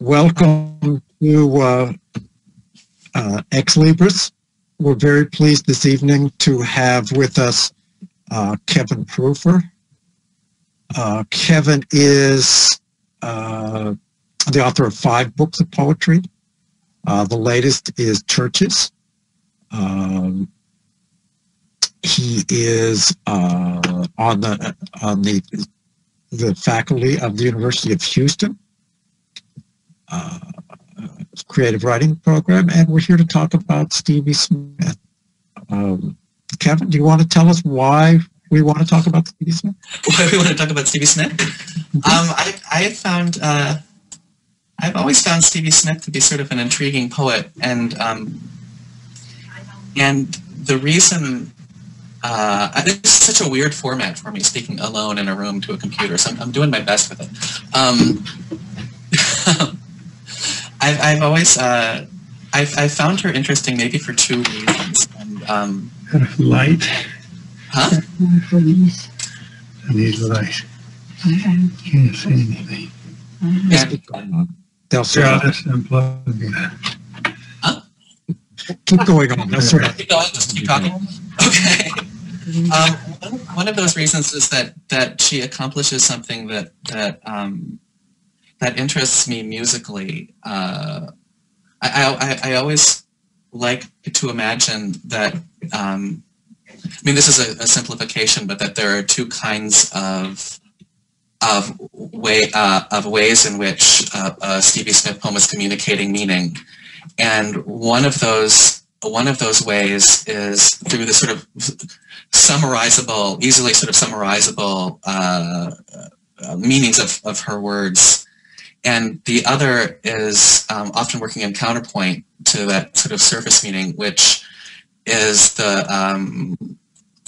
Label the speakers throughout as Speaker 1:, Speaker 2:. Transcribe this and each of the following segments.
Speaker 1: welcome to uh, uh, Ex Libris. We're very pleased this evening to have with us uh, Kevin Prufer. Uh, Kevin is uh, the author of five books of poetry. Uh, the latest is Churches. Um, he is on the on the the faculty of the University of Houston uh, creative writing program, and we're here to talk about Stevie Smith. Um, Kevin, do you want to tell us why we want to talk about Stevie Smith?
Speaker 2: Why we want to talk about Stevie Smith? Um, I, I have found, uh, I've always found Stevie Smith to be sort of an intriguing poet, and um, and the reason uh, it's such a weird format for me, speaking alone in a room to a computer. So I'm, I'm doing my best with it. Um, I've, I've always uh, I've, I've found her interesting, maybe for two reasons. And, um,
Speaker 3: light.
Speaker 2: Huh?
Speaker 3: Please. I need light. Can't see anything.
Speaker 2: And,
Speaker 1: They'll
Speaker 3: Yeah,
Speaker 1: sort
Speaker 3: just unplug it.
Speaker 1: keep going on. They'll sort of
Speaker 2: keep going, just keep talking. Okay. Um, one- one of those reasons is that that she accomplishes something that that um, that interests me musically. Uh, I, I I always like to imagine that. Um, I mean, this is a, a simplification, but that there are two kinds of of way uh, of ways in which uh, a Stevie Smith poem is communicating meaning, and one of those one of those ways is through the sort of summarizable, easily sort of summarizable uh, uh, meanings of, of her words. And the other is um, often working in counterpoint to that sort of surface meaning, which is the, um,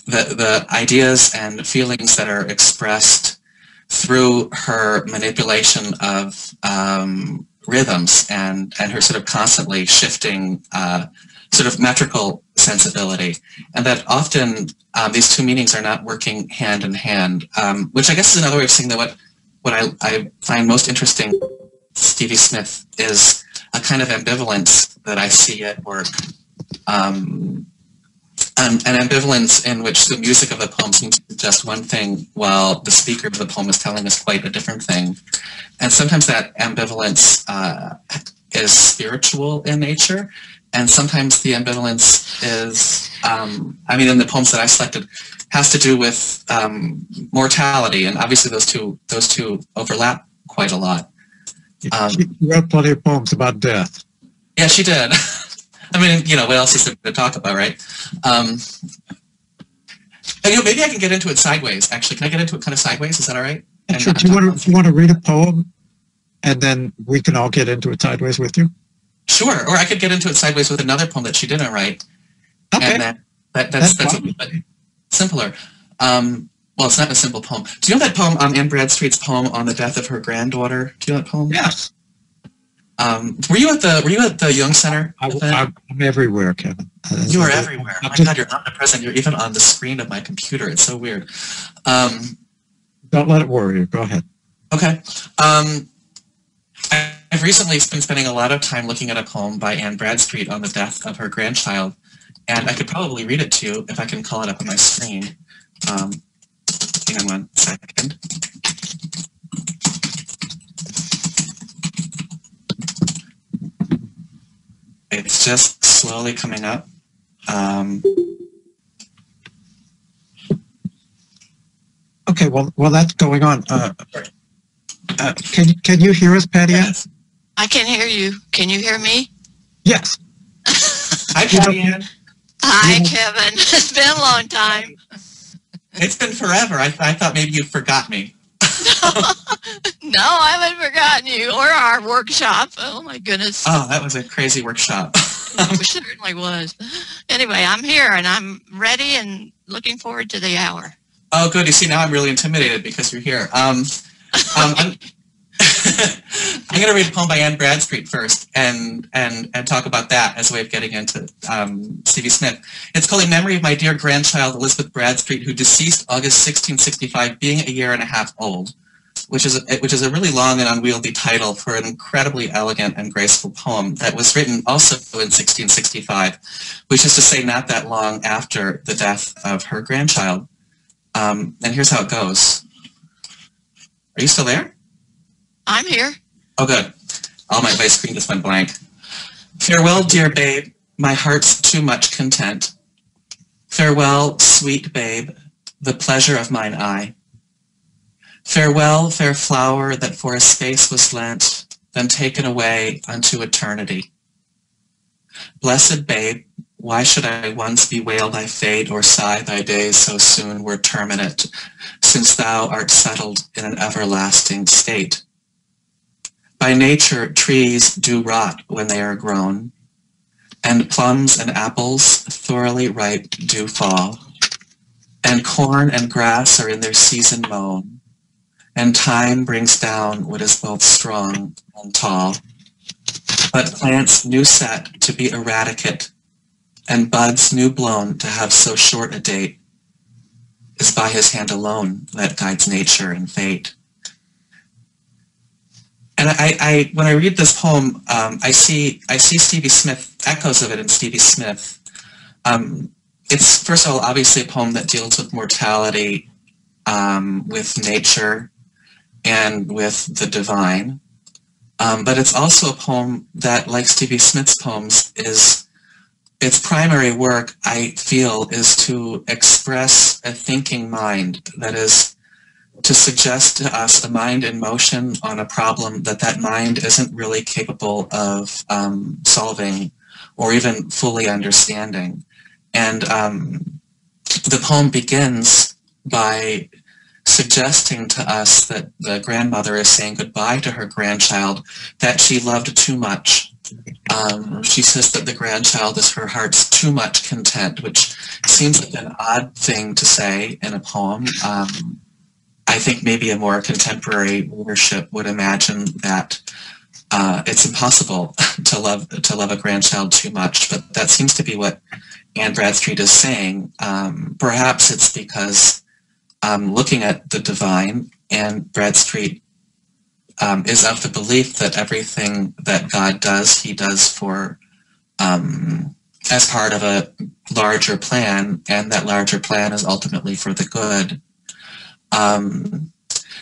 Speaker 2: the, the ideas and feelings that are expressed through her manipulation of um, rhythms and, and her sort of constantly shifting uh, sort of metrical sensibility, and that often um, these two meanings are not working hand in hand, um, which I guess is another way of saying that what, what I, I find most interesting Stevie Smith is a kind of ambivalence that I see at work. Um, an ambivalence in which the music of the poem seems to suggest one thing while the speaker of the poem is telling us quite a different thing. And sometimes that ambivalence uh, is spiritual in nature, and sometimes the ambivalence is, um, I mean, in the poems that I selected, has to do with um, mortality, and obviously those two those two overlap quite a lot. Um,
Speaker 1: she wrote plenty of poems about death.
Speaker 2: Yeah, she did. I mean, you know, what else is there to talk about, right? Um, and, you know, maybe I can get into it sideways. Actually, can I get into it kind of sideways? Is that all right? And
Speaker 1: Sure, do you want to, do you want to read a poem, and then we can all get into it sideways with you?
Speaker 2: Sure, or I could get into it sideways with another poem that she didn't write,
Speaker 1: Okay.
Speaker 2: and that, that that's
Speaker 1: That's
Speaker 2: that's, a bit simpler. Um, well, it's not a simple poem. Do you know that poem, um, Anne Bradstreet's poem on the death of her granddaughter? Do you know that poem?
Speaker 1: Yes.
Speaker 2: Um, were you at the Were you at the Jung Center?
Speaker 1: I, I'm everywhere, Kevin. Uh,
Speaker 2: You are everywhere. Oh
Speaker 1: I'm
Speaker 2: my
Speaker 1: just-
Speaker 2: God, you're omnipresent. You're even on the screen of my computer. It's so weird. Um,
Speaker 1: Don't let it worry you. Go ahead.
Speaker 2: okay. Um, I- I've recently been spending a lot of time looking at a poem by Anne Bradstreet on the death of her grandchild, and I could probably read it to you if I can call it up on my screen. Um, hang on one second. It's just slowly coming up. Um,
Speaker 1: Okay, well, well, that's going on. Uh, uh, can can you hear us, Patty?
Speaker 2: Yes.
Speaker 4: I can hear you. Can you hear me?
Speaker 1: Yes.
Speaker 2: Hi, Patty Ann.
Speaker 4: Hi, Kevin. It's been a long time.
Speaker 2: It's been forever. I, I thought maybe you forgot me.
Speaker 4: No, I haven't forgotten you or our workshop. Oh my goodness.
Speaker 2: Oh, that was a crazy workshop.
Speaker 4: It certainly was. Anyway, I'm here and I'm ready and looking forward to the hour.
Speaker 2: oh, good. You see, now I'm really intimidated because you're here. Um, um, I'm, going to read a poem by Anne Bradstreet first and, and, and talk about that as a way of getting into um, Stevie Smith. It's called In Memory of My Dear Grandchild Elizabeth Bradstreet, who deceased August 1665, being a year and a half old. which is a, which is a really long and unwieldy title for an incredibly elegant and graceful poem that was written also in 1665, which is to say not that long after the death of her grandchild. Um, and here's how it goes. Are you still there?
Speaker 4: I'm here.
Speaker 2: Oh, good. All my, my screen just went blank. Farewell, dear babe, my heart's too much content. Farewell, sweet babe, the pleasure of mine eye. Farewell, fair flower that for a space was lent, then taken away unto eternity. Blessed babe, why should I once bewail thy fate or sigh thy days so soon were terminate, since thou art settled in an everlasting state? By nature trees do rot when they are grown, and plums and apples thoroughly ripe do fall, and corn and grass are in their season mown, and time brings down what is both strong and tall. But plants new set to be eradicate, and buds new blown to have so short a date, is by his hand alone that guides nature and fate. And I, I, when I read this poem, um, I see, I see Stevie Smith, echoes of it in Stevie Smith. Um, it's, first of all, obviously a poem that deals with mortality, um, with nature, and with the divine. Um, but it's also a poem that, like Stevie Smith's poems, is its primary work, I feel, is to express a thinking mind that is to suggest to us a mind in motion on a problem that that mind isn't really capable of um, solving or even fully understanding. And um, the poem begins by suggesting to us that the grandmother is saying goodbye to her grandchild that she loved too much. Um, she says that the grandchild is her heart's too much content, which seems like an odd thing to say in a poem. Um, I think maybe a more contemporary worship would imagine that uh, it's impossible to love to love a grandchild too much, but that seems to be what Anne Bradstreet is saying. Um, perhaps it's because um, looking at the divine, Anne Bradstreet um, is of the belief that everything that God does, he does for um, as part of a larger plan, and that larger plan is ultimately for the good. Um,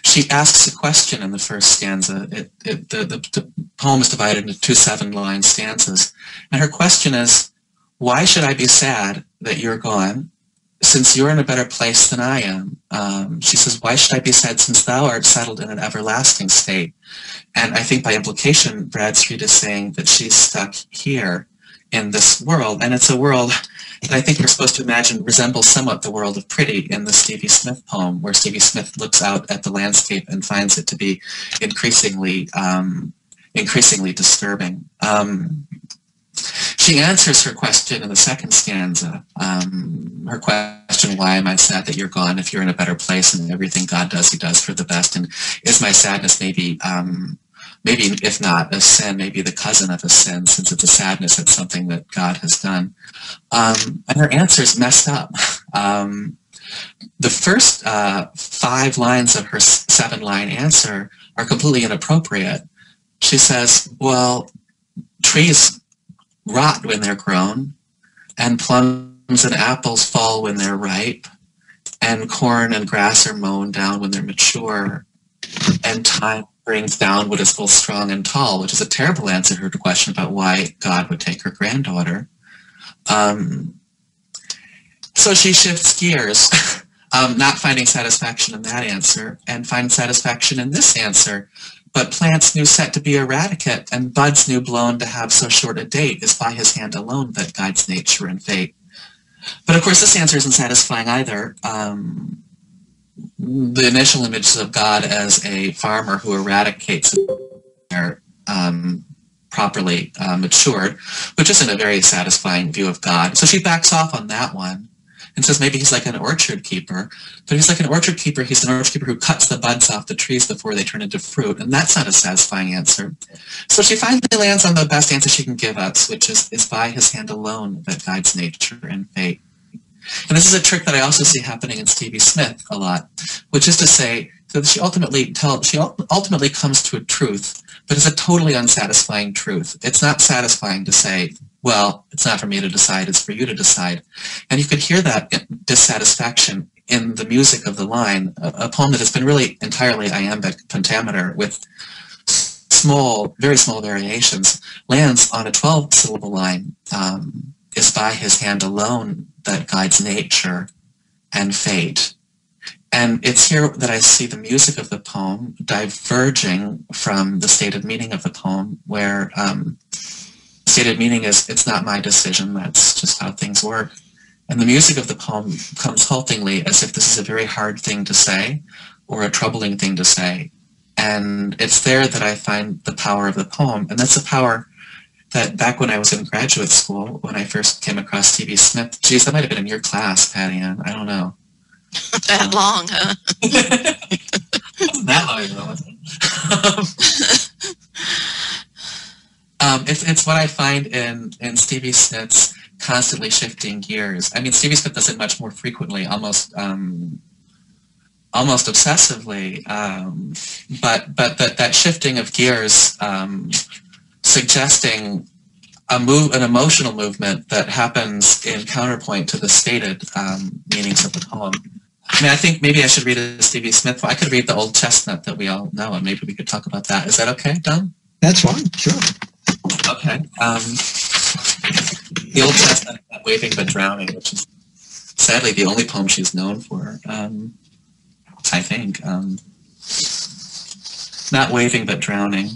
Speaker 2: she asks a question in the first stanza. It, it, the, the, the poem is divided into two seven-line stanzas. And her question is, why should I be sad that you're gone, since you're in a better place than I am? Um, she says, why should I be sad since thou art settled in an everlasting state? And I think by implication, Bradstreet is saying that she's stuck here in this world. And it's a world that I think we're supposed to imagine resembles somewhat the world of Pretty in the Stevie Smith poem, where Stevie Smith looks out at the landscape and finds it to be increasingly, um, increasingly disturbing. Um, she answers her question in the second stanza. Um, her question, why am I sad that you're gone if you're in a better place and everything God does, he does for the best? And is my sadness maybe um, maybe if not a sin, maybe the cousin of a sin, since it's a sadness at something that God has done. Um, and her answer is messed up. Um, the first uh, five lines of her seven-line answer are completely inappropriate. She says, well, trees rot when they're grown, and plums and apples fall when they're ripe, and corn and grass are mown down when they're mature, and time brings down what is both strong and tall, which is a terrible answer to her question about why God would take her granddaughter. Um, so she shifts gears, um, not finding satisfaction in that answer, and finds satisfaction in this answer. But plants new set to be eradicate, and buds new blown to have so short a date is by his hand alone that guides nature and fate. But of course, this answer isn't satisfying either. Um, the initial images of God as a farmer who eradicates their um, properly uh, matured, which isn't a very satisfying view of God. So she backs off on that one and says maybe he's like an orchard keeper, but he's like an orchard keeper. He's an orchard keeper who cuts the buds off the trees before they turn into fruit, and that's not a satisfying answer. So she finally lands on the best answer she can give us, which is, is by his hand alone that guides nature and fate. And this is a trick that I also see happening in Stevie Smith a lot, which is to say, that she ultimately tell she ultimately comes to a truth, but it's a totally unsatisfying truth. It's not satisfying to say, well, it's not for me to decide, it's for you to decide. And you can hear that dissatisfaction in the music of the line, a, poem that has been really entirely iambic pentameter with small, very small variations, lands on a 12 syllable line. Um, is by his hand alone that guides nature and fate. And it's here that I see the music of the poem diverging from the stated meaning of the poem, where um, stated meaning is, it's not my decision, that's just how things work. And the music of the poem comes haltingly as if this is a very hard thing to say or a troubling thing to say. And it's there that I find the power of the poem. And that's the power that back when I was in graduate school, when I first came across Stevie Smith, geez, that might have been in your class, Patty Ann. I don't know.
Speaker 4: that long, huh?
Speaker 2: that long ago, was it? um, it's, it's what I find in, in Stevie Smith's constantly shifting gears. I mean, Stevie Smith does it much more frequently, almost um, almost obsessively. Um, but but that, that shifting of gears um, suggesting a move, an emotional movement that happens in counterpoint to the stated um, meanings of the poem. I mean, I think maybe I should read a Stevie Smith. I could read the Old Chestnut that we all know, and maybe we could talk about that. Is that okay, Don?
Speaker 1: That's fine, sure.
Speaker 2: Okay. Um, the Old Chestnut, Waving but Drowning, which is sadly the only poem she's known for, um, I think. Um, not waving but drowning.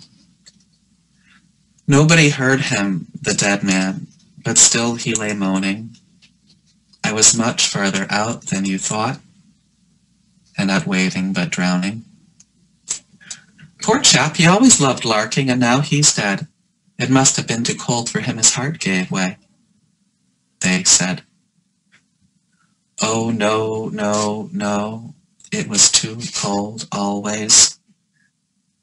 Speaker 2: Nobody heard him, the dead man, but still he lay moaning. I was much farther out than you thought, and not waving but drowning. Poor chap, he always loved larking, and now he's dead. It must have been too cold for him, his heart gave way. They said, Oh, no, no, no, it was too cold always.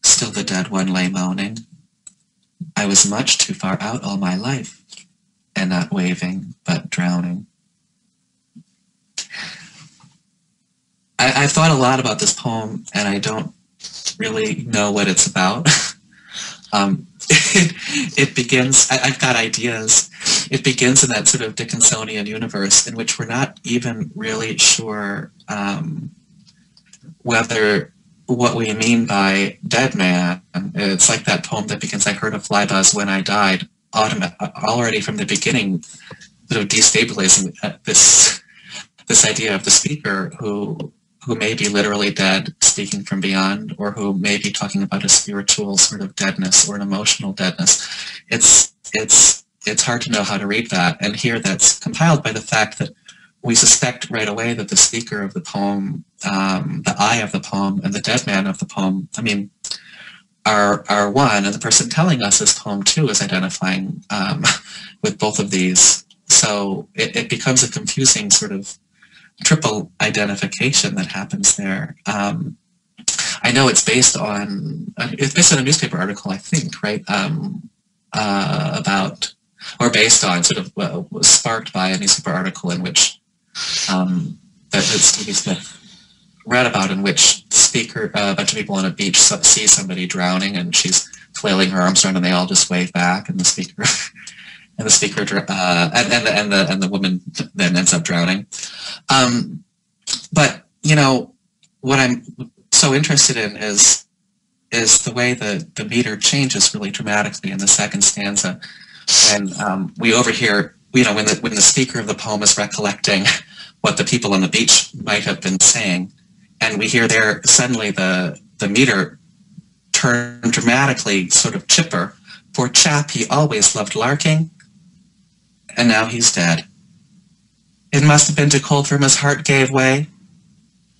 Speaker 2: Still the dead one lay moaning. I was much too far out all my life, and not waving, but drowning. I, I've thought a lot about this poem, and I don't really know what it's about. um, it, it begins, I, I've got ideas. It begins in that sort of Dickinsonian universe in which we're not even really sure um, whether what we mean by dead man. It's like that poem that begins, I heard a fly buzz when I died, already from the beginning, sort of destabilizing uh, this this idea of the speaker who who may be literally dead, speaking from beyond, or who may be talking about a spiritual sort of deadness or an emotional deadness. It's it's it's hard to know how to read that. And here that's compiled by the fact that we suspect right away that the speaker of the poem, um, the I of the poem, and the dead man of the poem, I mean, are, are one, and the person telling us this poem too is identifying um, with both of these. So it, it, becomes a confusing sort of triple identification that happens there. Um, I know it's based on, it's based on a newspaper article, I think, right, um, uh, about, or based on, sort of, well, was sparked by a newspaper article in which um, that, Stevie Smith read about in which speaker, uh, a bunch of people on a beach see somebody drowning and she's flailing her arms around and they all just wave back and the speaker and the speaker uh, and, and, the, and the and the woman then ends up drowning. Um, but you know what I'm so interested in is is the way the the meter changes really dramatically in the second stanza, when um, we overhear you know when the when the speaker of the poem is recollecting what the people on the beach might have been saying. And we hear there suddenly the, the meter turn dramatically sort of chipper. Poor chap, he always loved larking, and now he's dead. It must have been too cold for him, his heart gave way,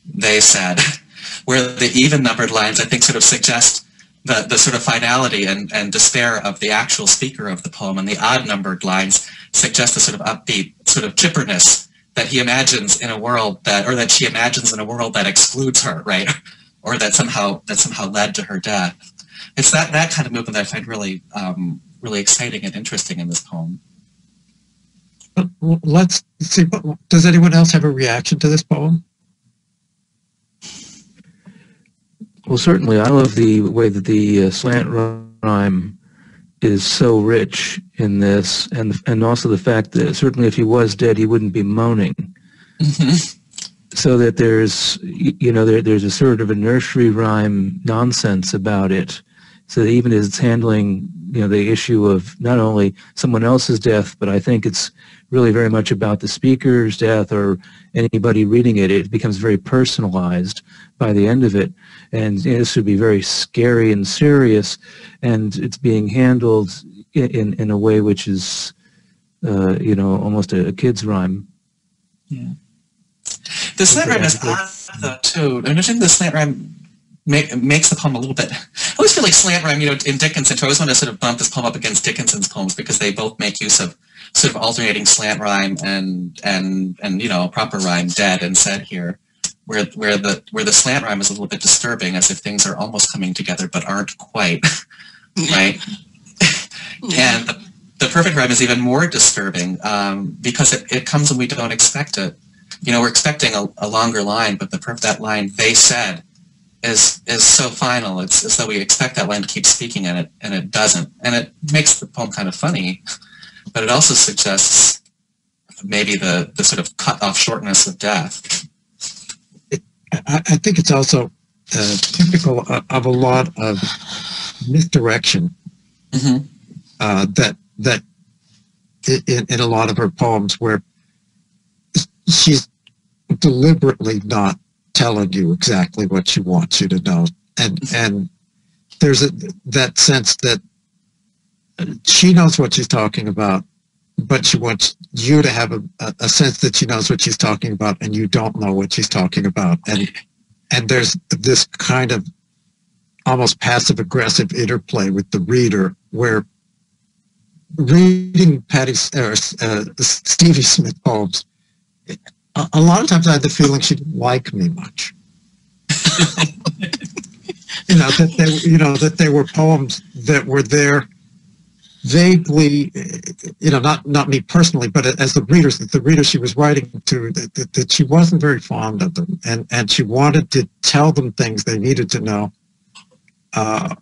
Speaker 2: they said. Where the even-numbered lines, I think, sort of suggest the, the sort of finality and, and despair of the actual speaker of the poem, and the odd-numbered lines suggest the sort of upbeat sort of chipperness that he imagines in a world that, or that she imagines in a world that excludes her, right? or that somehow that somehow led to her death. It's that that kind of movement that I find really um, really exciting and interesting in this poem.
Speaker 1: Let's see. Does anyone else have a reaction to this poem?
Speaker 5: Well, certainly, I love the way that the uh, slant rhyme is so rich in this, and and also the fact that certainly if he was dead, he wouldn't be moaning.
Speaker 2: Mhm.
Speaker 5: So that there's you know there there's a sort of a nursery rhyme nonsense about it. So that even as it's handling you know the issue of not only someone else's death, but I think it's really very much about the speaker's death or anybody reading it. It becomes very personalized by the end of it and you know, this would be very scary and serious, and it's being handled in in, a way which is, uh, you know, almost a, a kid's rhyme. Yeah.
Speaker 2: The slant rhyme is odd though too. I imagine the slant rhyme ma- makes the poem a little bit. I always feel like slant rhyme, you know, in Dickinson. So I always want to sort of bump this poem up against Dickinson's poems because they both make use of sort of alternating slant rhyme and and and you know proper rhyme, dead and said here, where where the where the slant rhyme is a little bit disturbing, as if things are almost coming together but aren't quite, right?
Speaker 4: Yeah.
Speaker 2: And the, the perfect rhyme is even more disturbing um, because it, it comes when we don't expect it. You know, we're expecting a, a longer line, but the perf- that line they said is is so final. It's as though we expect that line to keep speaking, and it and it doesn't. And it makes the poem kind of funny, but it also suggests maybe the the sort of cut off shortness of death.
Speaker 1: I, I think it's also uh, typical of, a lot of misdirection
Speaker 2: hmm
Speaker 1: uh, that that in, in a lot of her poems where she's deliberately not telling you exactly what she wants you to know. And and there's a that sense that uh, she knows what she's talking about but she wants you to have a, a, sense that she knows what she's talking about and you don't know what she's talking about and and there's this kind of almost passive aggressive interplay with the reader where reading Patty or uh, Stevie Smith poems, a, a lot of times I had the feeling she didn't like me much. you know that they, you know that they were poems that were there vaguely, you know, not not me personally, but as the readers, the readers she was writing to, that, that, she wasn't very fond of them, and and she wanted to tell them things they needed to know. Uh,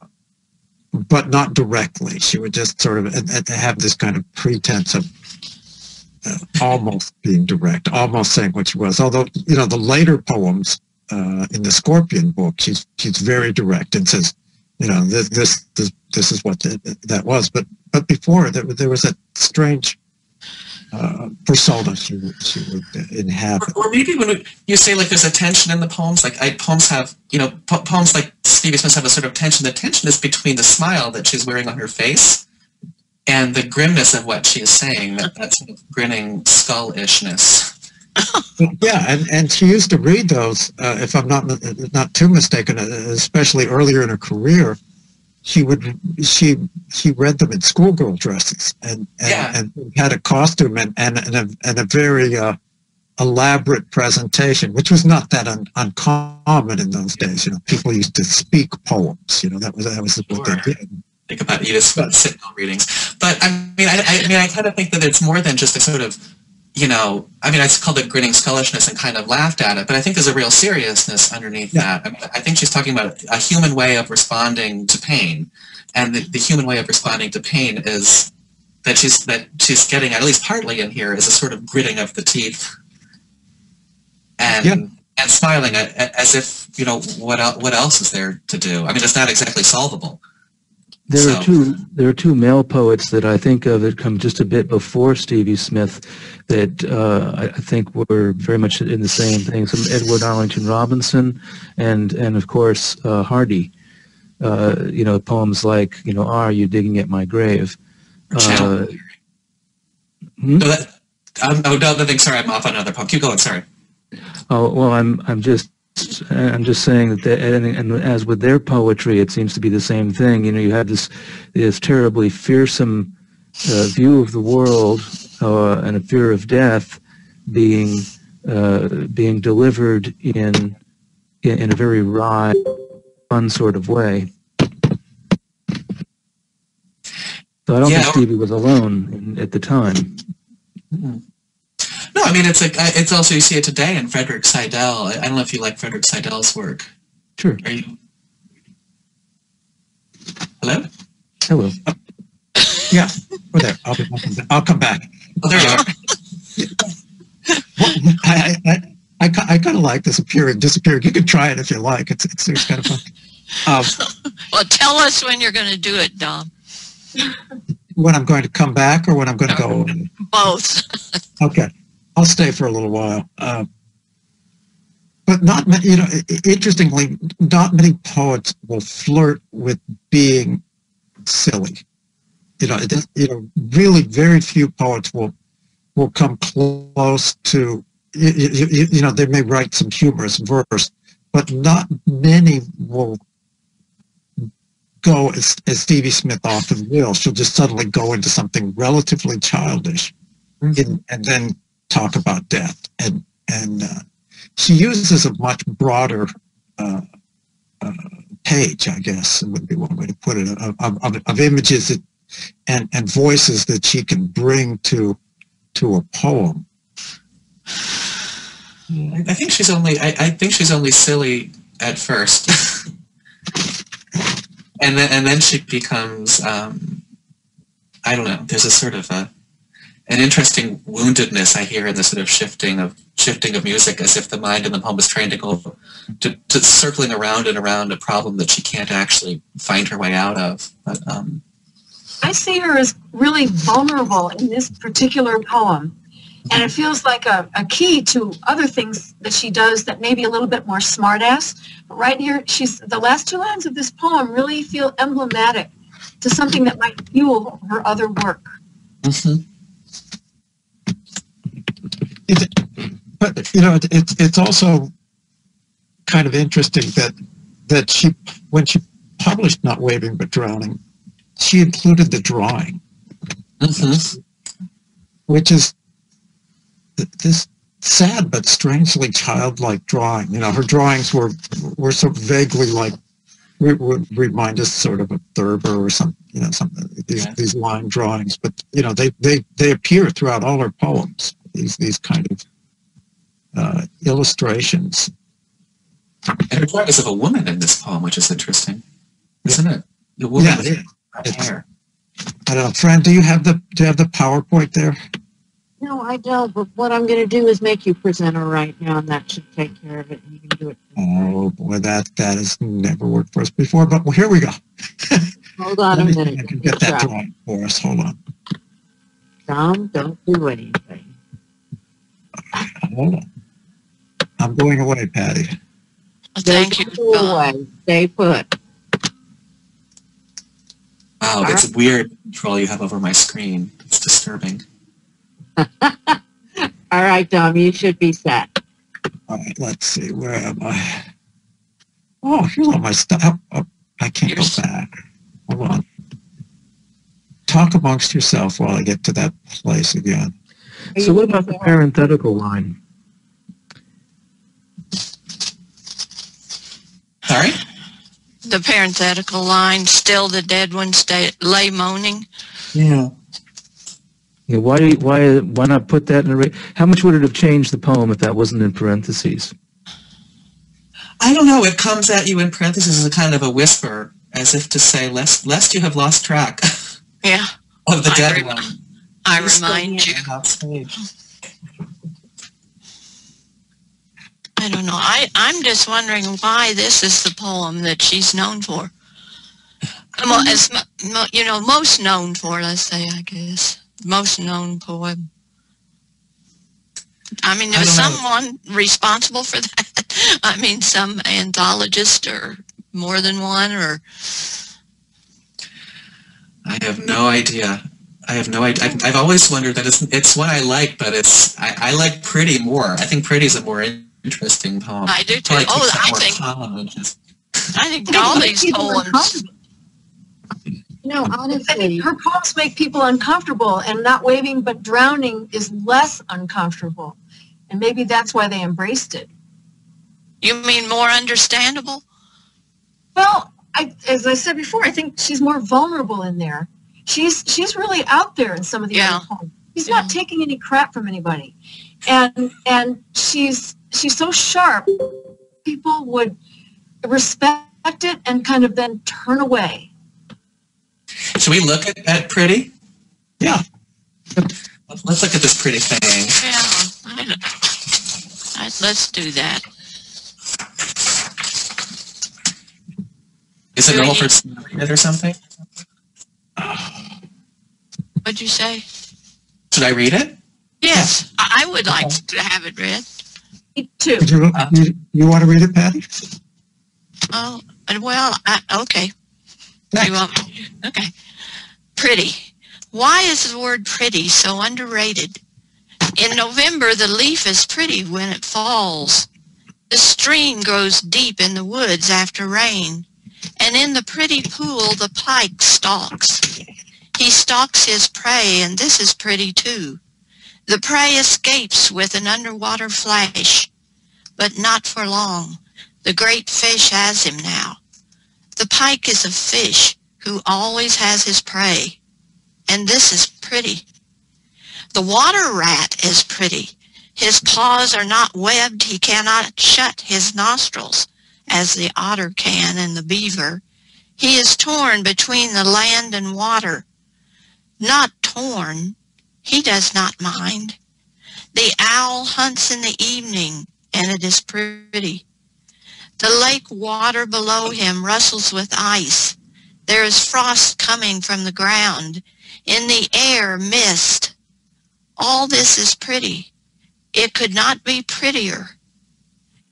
Speaker 1: but not directly. She would just sort of have this kind of pretense of uh, almost being direct, almost saying what she was. Although, you know, the later poems uh, in the Scorpion book, she's she's very direct and says, you know, this this this, this is what th- that was. But but before there, there was a strange uh, persona she she would inhabit.
Speaker 2: Or, or maybe when you say like there's a tension in the poems, like I, poems have, you know, po- poems like Stevie Smith have a sort of tension. The tension is between the smile that she's wearing on her face and the grimness of what she is saying, that, that sort of grinning skullishness.
Speaker 1: Yeah, and, and she used to read those, uh, if I'm not not too mistaken, especially earlier in her career. She would she she read them in schoolgirl dresses and and,
Speaker 2: Yeah.
Speaker 1: and had a costume and and, and a and a very uh, elaborate presentation, which was not that un, uncommon in those days. You know, people used to speak poems. You know, that was that was what they did.
Speaker 2: Think about Edith Sitwell readings. But I mean, I, I mean, I kind of think that it's more than just a sort of, you know, I mean, I called it grinning skullishness and kind of laughed at it, but I think there's a real seriousness underneath
Speaker 1: Yeah.
Speaker 2: that. I, mean, I think she's talking about a human way of responding to pain, and the, the human way of responding to pain is that she's that she's getting at least partly in here is a sort of gritting of the teeth, and
Speaker 1: Yeah.
Speaker 2: and smiling a- a- as if you know what el- what else is there to do. I mean, it's not exactly solvable.
Speaker 5: There
Speaker 2: So-
Speaker 5: are two there are two male poets that I think of that come just a bit before Stevie Smith that uh, I think were very much in the same thing. Some Edward Arlington Robinson and and of course uh, Hardy. Uh, you know poems like you know Are you digging at my grave? Uh, hmm?
Speaker 2: No, that, um, oh, no, nothing. Sorry, I'm off on another poem. Keep going. Sorry.
Speaker 5: Oh well, I'm I'm just I'm just saying that, the, and, and as with their poetry, it seems to be the same thing. You know, you have this this terribly fearsome uh, view of the world uh, and a fear of death being uh, being delivered in, in in a very wry, fun sort of way. So I don't
Speaker 2: Yeah.
Speaker 5: think Stevie was alone in, at the time.
Speaker 2: No, I mean it's like uh, it's also you see it today in Frederick Seidel. I I don't know if you like Frederick Seidel's work.
Speaker 5: Sure.
Speaker 2: Are you? Hello?
Speaker 5: Hello.
Speaker 1: Yeah, we're there. I'll, be, I'll come back.
Speaker 2: Oh, there you are.
Speaker 1: Well, I, I, I, I, I kind of like this appear and disappear. You can try it if you like. It's, it's, it's kind of fun. Um,
Speaker 4: Well, tell us when you're going to do it, Dom.
Speaker 1: when I'm going to come back or when I'm going to go.
Speaker 4: Both.
Speaker 1: Okay, I'll stay for a little while. Uh, but not many, you know, interestingly, not many poets will flirt with being silly. You know, it, you know, really very few poets will will come close to, you, you, you know, they may write some humorous verse, but not many will go as, as Stevie Smith often will. She'll just suddenly go into something relatively childish in, and then talk about death. And and uh, she uses a much broader uh, uh, page, I guess would be one way to put it, of, of, of images that, and and voices that she can bring to to a poem.
Speaker 2: I think she's only. I, I think she's only silly at first, and then and then she becomes. Um, I don't know. There's a sort of a an interesting woundedness I hear in the sort of shifting of shifting of music, as if the mind in the poem is trying to go to, to circling around and around a problem that she can't actually find her way out of. But um,
Speaker 6: I see her as really vulnerable in this particular poem. And it feels like a, a key to other things that she does that may be a little bit more smartass. But right here, she's the last two lines of this poem really feel emblematic to something that might fuel her other work.
Speaker 1: But you know, it, it's it's also kind of interesting that that she when she published Not Waving but Drowning, she included the drawing.
Speaker 2: mhm.
Speaker 1: which is this sad but strangely childlike drawing. You know, her drawings were were so vaguely like would would remind us sort of of Thurber or some you know some these
Speaker 2: Yeah.
Speaker 1: these line drawings. But you know, they they they appear throughout all her poems. These these kind of uh, illustrations.
Speaker 2: and her drawing is of a woman in this poem, which is interesting, isn't it? The woman
Speaker 1: Yeah,
Speaker 2: with
Speaker 1: yeah.
Speaker 2: red
Speaker 1: It's-
Speaker 2: hair.
Speaker 1: I don't know, Fran. Do you have the do you have the PowerPoint there?
Speaker 7: No, I don't, but what I'm gonna do is make you presenter right now, and that should take care of it, and you can do it.
Speaker 1: Oh boy, that that has never worked for us before. But well, here we go.
Speaker 7: Hold on a
Speaker 1: Let me see if
Speaker 7: minute.
Speaker 1: I can get that drawing for us. Hold on.
Speaker 7: Tom, don't do anything.
Speaker 1: Hold on. I'm going away, Patty.
Speaker 4: Thank you.
Speaker 7: Don't go
Speaker 4: Dom.
Speaker 7: away. Stay put.
Speaker 2: Wow, it's weird control you have over my screen. It's disturbing.
Speaker 7: All right, Tom, you should be set.
Speaker 1: All right, let's see. Where am I? Oh, here's all my stuff. Oh, oh, I can't go back. Hold on. Talk amongst yourself while I get to that place again.
Speaker 7: Are
Speaker 5: So what about the parenthetical line?
Speaker 2: Sorry?
Speaker 4: The parenthetical line, still the dead ones stay, lay moaning.
Speaker 2: Yeah.
Speaker 5: You know, why, why, why not put that in a, how much would it have changed the poem if that wasn't in parentheses?
Speaker 2: I don't know. It comes at you in parentheses as a kind of a whisper, as if to say, lest, lest you have lost track
Speaker 4: Yeah,
Speaker 2: of the
Speaker 4: I
Speaker 2: dead one.
Speaker 4: I
Speaker 2: Please stay
Speaker 4: remind you.
Speaker 2: off stage.
Speaker 4: I don't know. I, I'm just wondering why this is the poem that she's known for. Mo- as, mo- mo- you know, most known for, let's say, I guess. Most known poem. I mean,
Speaker 2: I
Speaker 4: there's
Speaker 2: don't know.
Speaker 4: someone responsible for that. I mean, some anthologist or more than one or,
Speaker 2: I have no idea. I have no idea. I've, I've always wondered that it's, it's one I like, but it's I, I like Pretty more. I think Pretty is a more interesting poem.
Speaker 4: I do too.
Speaker 2: Probably
Speaker 4: Oh, I think,
Speaker 2: calm
Speaker 4: I think
Speaker 6: I think
Speaker 4: all these poems,
Speaker 6: uncomfortable.
Speaker 7: No,
Speaker 6: I
Speaker 7: honestly,
Speaker 6: think her poems make people uncomfortable, and not waving but drowning is less uncomfortable. And maybe that's why they embraced it.
Speaker 4: you mean more understandable?
Speaker 6: Well, I, as I said before, I think she's more vulnerable in there. She's she's really out there in some of the
Speaker 4: Yeah.
Speaker 6: other poems. She's
Speaker 4: Yeah.
Speaker 6: not taking any crap from anybody, and and she's she's so sharp. People would respect it and kind of then turn away.
Speaker 2: Should we look at, at pretty?
Speaker 1: Yeah.
Speaker 2: Let's let's look at this pretty thing.
Speaker 4: Yeah, I don't- I- let's do that.
Speaker 2: Is it
Speaker 4: Do
Speaker 2: normal
Speaker 4: we-
Speaker 2: for us to read it or something?
Speaker 4: What'd you say?
Speaker 2: Should I read it?
Speaker 4: Yes, I I would like to have it read.
Speaker 6: Me too.
Speaker 1: Would you, you, uh, you want to read it, Patty?
Speaker 4: Oh, and well, I, okay.
Speaker 1: Thanks.
Speaker 4: You want, okay. Pretty. Why is the word pretty so underrated? In November, the leaf is pretty when it falls. The stream grows deep in the woods after rain. And in the pretty pool, the pike stalks. He stalks his prey, and this is pretty too. The prey escapes with an underwater flash, but not for long. The great fish has him now. The pike is a fish who always has his prey. And this is pretty. The water rat is pretty. His paws are not webbed. He cannot shut his nostrils as the otter can and the beaver. He is torn between the land and water. Not torn. He does not mind. The owl hunts in the evening and it is pretty. The lake water below him rustles with ice. There is frost coming from the ground. In the air, mist. All this is pretty. It could not be prettier.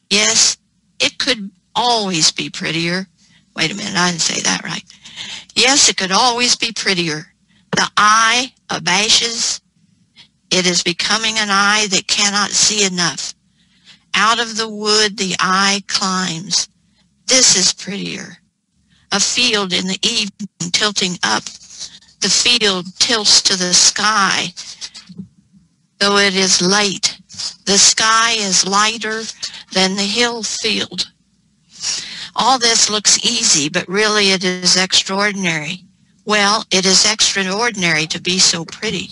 Speaker 4: Yes, it could always be prettier. Wait a minute, I didn't say that right. Yes, it could always be prettier. The eye abashes. It is becoming an eye that cannot see enough. Out of the wood the eye climbs. This is prettier. A field in the evening tilting up. The field tilts to the sky. Though it is late, the sky is lighter than the hill field. All this looks easy, but really it is extraordinary. Well, it is extraordinary to be so pretty.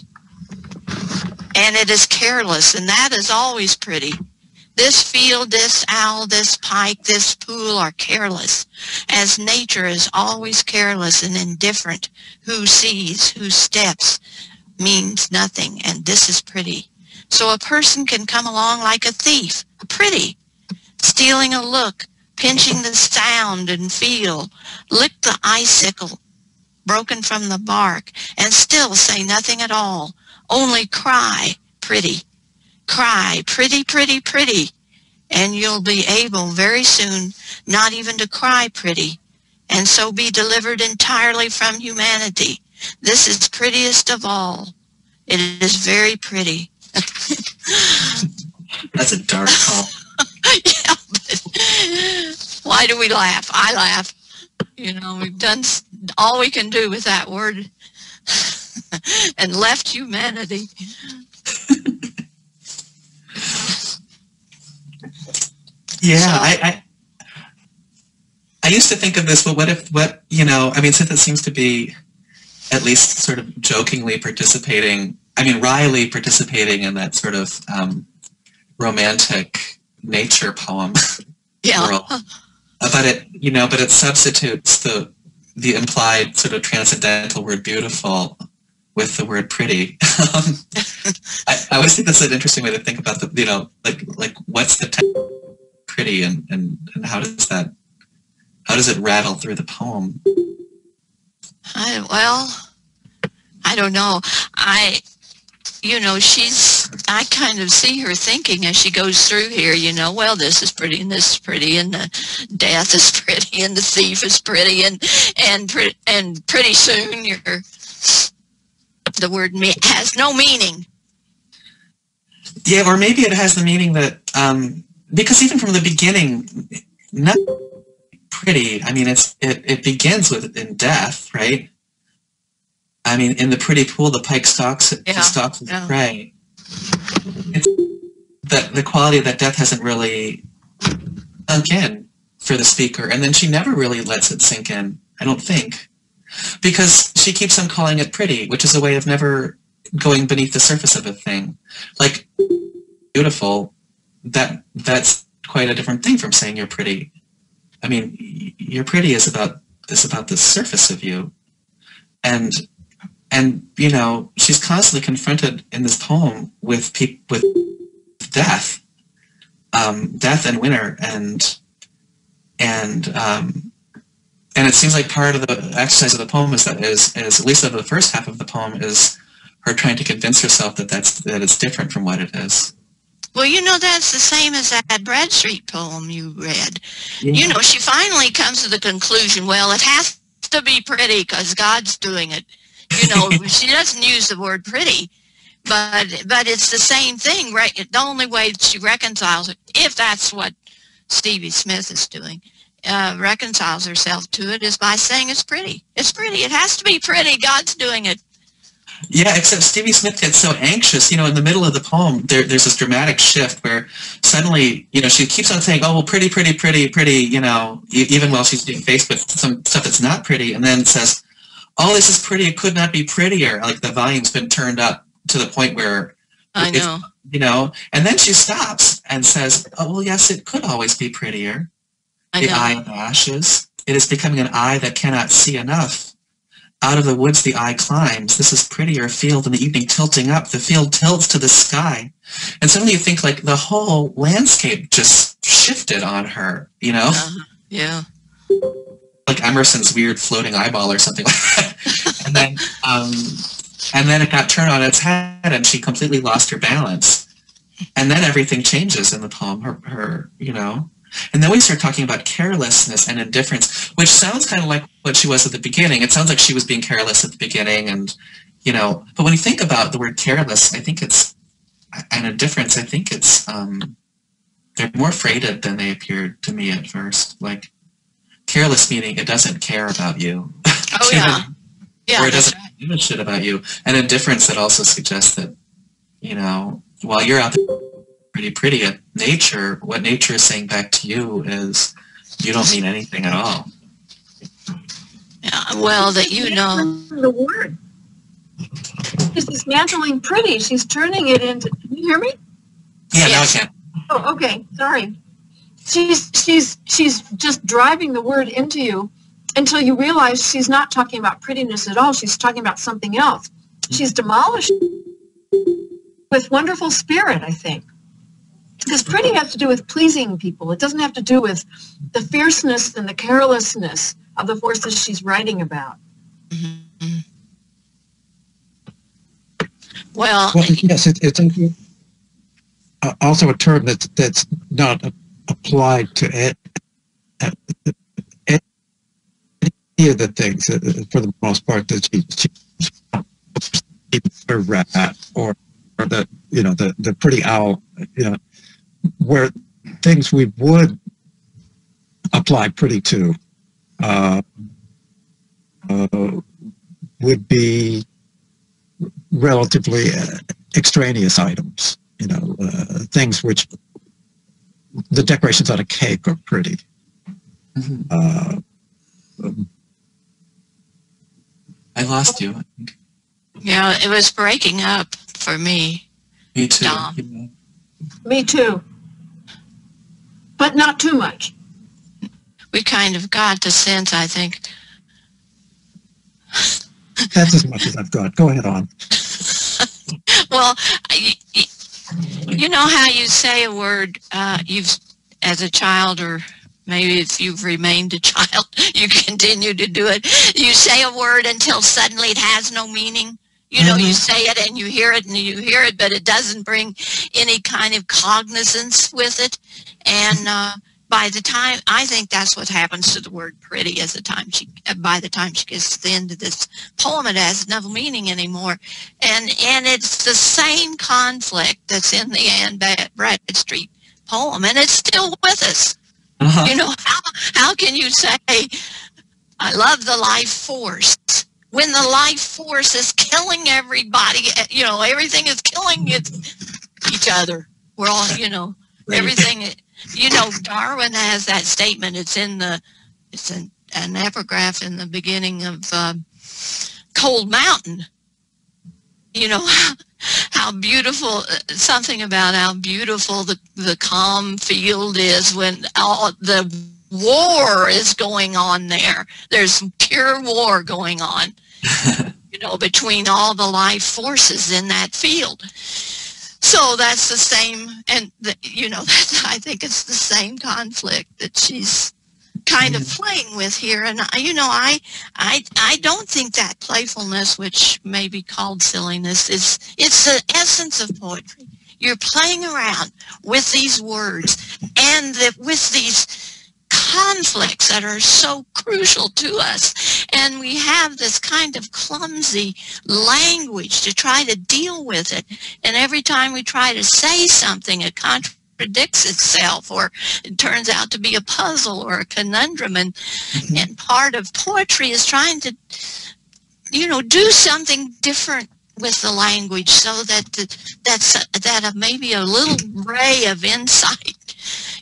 Speaker 4: And it is careless, and that is always pretty. This field, this owl, this pike, this pool are careless, as nature is always careless and indifferent. Who sees, who steps, means nothing, and this is pretty. So a person can come along like a thief, pretty, stealing a look, pinching the sound and feel, lick the icicle broken from the bark, and still say nothing at all, only cry, pretty cry, pretty, pretty, pretty, and you'll be able very soon not even to cry pretty, and so be delivered entirely from humanity. This is prettiest of all. It is very pretty.
Speaker 2: That's a dark call.
Speaker 4: Why do we laugh? I laugh. You know, we've done all we can do with that word and left humanity.
Speaker 2: Yeah,
Speaker 4: So-
Speaker 2: I, I I used to think of this, but what if what you know? I mean, since it seems to be at least sort of jokingly participating. I mean, wryly participating in that sort of um, romantic nature poem
Speaker 4: Yeah.
Speaker 2: world. but it you know, but it substitutes the the implied sort of transcendental word beautiful with the word pretty. um, I, I always think that's an interesting way to think about the you know like like what's the te- pretty and, and and how does that how does it rattle through the poem?
Speaker 4: I, well, I don't know. I, you know, she's, I kind of see her thinking as she goes through here, you know, well, this is pretty and this is pretty and the death is pretty and the thief is pretty and, and, and pretty soon you're, the word me- has no meaning.
Speaker 2: Yeah, or maybe it has the meaning that um, because even from the beginning, not pretty. I mean, it's it, it begins with in death, right? I mean, in the pretty pool, the pike stalks
Speaker 4: Yeah,
Speaker 2: stalks his
Speaker 4: yeah.
Speaker 2: prey. It's that the quality of that death hasn't really sunk in for the speaker, and then she never really lets it sink in. I don't think because she keeps on calling it pretty, which is a way of never going beneath the surface of a thing. Like beautiful, that that's quite a different thing from saying you're pretty. I mean, you're pretty is about is about the surface of you. and and you know she's constantly confronted in this poem with pe- with death, um, death and winter, and and um, and it seems like part of the exercise of the poem is that is is at least of the first half of the poem is her trying to convince herself that that's that it's different from what it is.
Speaker 4: Well, you know, that's the same as that Bradstreet poem you read. You know, she finally comes to the conclusion, well, it has to be pretty because God's doing it. You know, she doesn't use the word pretty, but but it's the same thing, right? The only way she reconciles it, if that's what Stevie Smith is doing, uh, reconciles herself to it is by saying it's pretty. It's pretty. It has to be pretty. God's doing it.
Speaker 2: Yeah, except Stevie Smith gets so anxious. You know, in the middle of the poem, there, there's this dramatic shift where suddenly, you know, she keeps on saying, "Oh, well, pretty, pretty, pretty, pretty," you know, even while she's being faced with some stuff that's not pretty, and then says, "Oh, this is pretty. It could not be prettier." Like the volume's been turned up to the point where,
Speaker 4: I know.
Speaker 2: you know, and then she stops and says, "Oh, well, yes, it could always be prettier."
Speaker 4: I
Speaker 2: the
Speaker 4: know.
Speaker 2: eye of ashes. It is becoming an eye that cannot see enough. Out of the woods the eye climbs. This is prettier field in the evening tilting up. The field tilts to the sky. And suddenly you think like the whole landscape just shifted on her, you know?
Speaker 4: Uh, yeah.
Speaker 2: Like Emerson's weird floating eyeball or something like that. and then um and then it got turned on its head and she completely lost her balance. And then everything changes in the poem, her her, you know, and then we start talking about carelessness and indifference, which sounds kind of like what she was at the beginning. It sounds like she was being careless at the beginning and, you know, but when you think about the word careless, I think it's, and indifference, I think it's, um, they're more freighted than they appeared to me at first. Like, careless meaning it doesn't care about you.
Speaker 4: Oh, yeah. Yeah.
Speaker 2: or it doesn't give a shit about you. And indifference that also suggests that, you know, while you're out there pretty pretty at nature, what nature is saying back to you is you don't mean anything at all.
Speaker 4: Yeah, well, that you know.
Speaker 6: The word. She's dismantling pretty. She's turning it into, can you hear me?
Speaker 2: Yeah,
Speaker 4: Yes.
Speaker 2: no, I can't.
Speaker 6: Oh, okay, sorry. She's, she's, she's just driving the word into you until you realize she's not talking about prettiness at all. She's talking about something else. She's demolished with wonderful spirit, I think. Because pretty has to do with pleasing people. It doesn't have to do with the fierceness and the carelessness of the forces she's writing about.
Speaker 4: Well,
Speaker 1: Well, yes, it, it's a- uh, also a term that's that's not a- applied to it, any of the things uh, for the most part that she, she a rat or or the you know the the pretty owl you know where things we would apply pretty to uh, uh, would be relatively uh, extraneous items, you know, uh, things which the decorations on a cake are pretty.
Speaker 2: Mhm.
Speaker 1: Uh, um,
Speaker 2: I lost you. I think.
Speaker 4: yeah, it was breaking up for me.
Speaker 2: Me too.
Speaker 4: Dom.
Speaker 2: you.
Speaker 6: Me too. But not too much.
Speaker 4: We kind of got the sense, I think.
Speaker 1: that's as much as I've got. Go ahead on.
Speaker 4: Well, y- y- you know how you say a word, uh, you've, as a child, or maybe if you've remained a child, you continue to do it. You say a word until suddenly it has no meaning. You know, you say it and you hear it and you hear it, but it doesn't bring any kind of cognizance with it. And uh, by the time, I think that's what happens to the word pretty as the time she, uh, by the time she gets to the end of this poem, it has no meaning anymore. And, and it's the same conflict that's in the Anne Bradstreet poem, and it's still with us.
Speaker 2: Uh-huh.
Speaker 4: You know, how, how can you say, I love the life force, when the life force is killing everybody, eh, you know, everything is killing it, each other. We're all, you know, everything, you know, Darwin has that statement. It's in the, it's an, an epigraph in the beginning of um, Cold Mountain. You know, how beautiful, uh, something about how beautiful the, the calm field is when all the war is going on there. There's pure war going on. you know, between all the life forces in that field. So that's the same, and the, you know, I think it's the same conflict that she's kind of mm-hmm. playing with here. And I, you know, I, I, I don't think that playfulness, which may be called silliness, is it's the essence of poetry. You're playing around with these words and the, with these conflicts that are so crucial to us. And we have this kind of clumsy language to try to deal with it. And every time we try to say something, it contradicts itself or it turns out to be a puzzle or a conundrum. And,
Speaker 2: Mm-hmm.
Speaker 4: and part of poetry is trying to, you know, do something different with the language so that that's that a, maybe a little ray of insight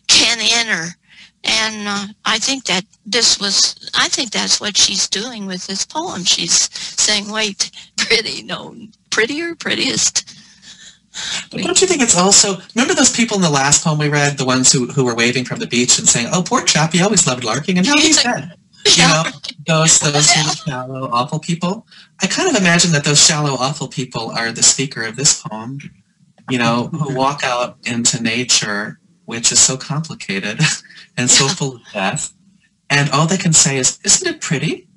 Speaker 4: can enter and uh, I think that this was, I think that's what she's doing with this poem. She's saying, wait, pretty, no, prettier, prettiest.
Speaker 2: But don't you think it's also remember those people in the last poem we read, the ones who, who were waving from the beach and saying, "Oh, poor chap, he always loved larking, and now he's dead." You know, those those shallow, awful people. I kind of imagine that those shallow, awful people are the speaker of this poem. You know, who walk out into nature, which is so complicated and so full of death, and all they can say is, "Isn't it pretty?"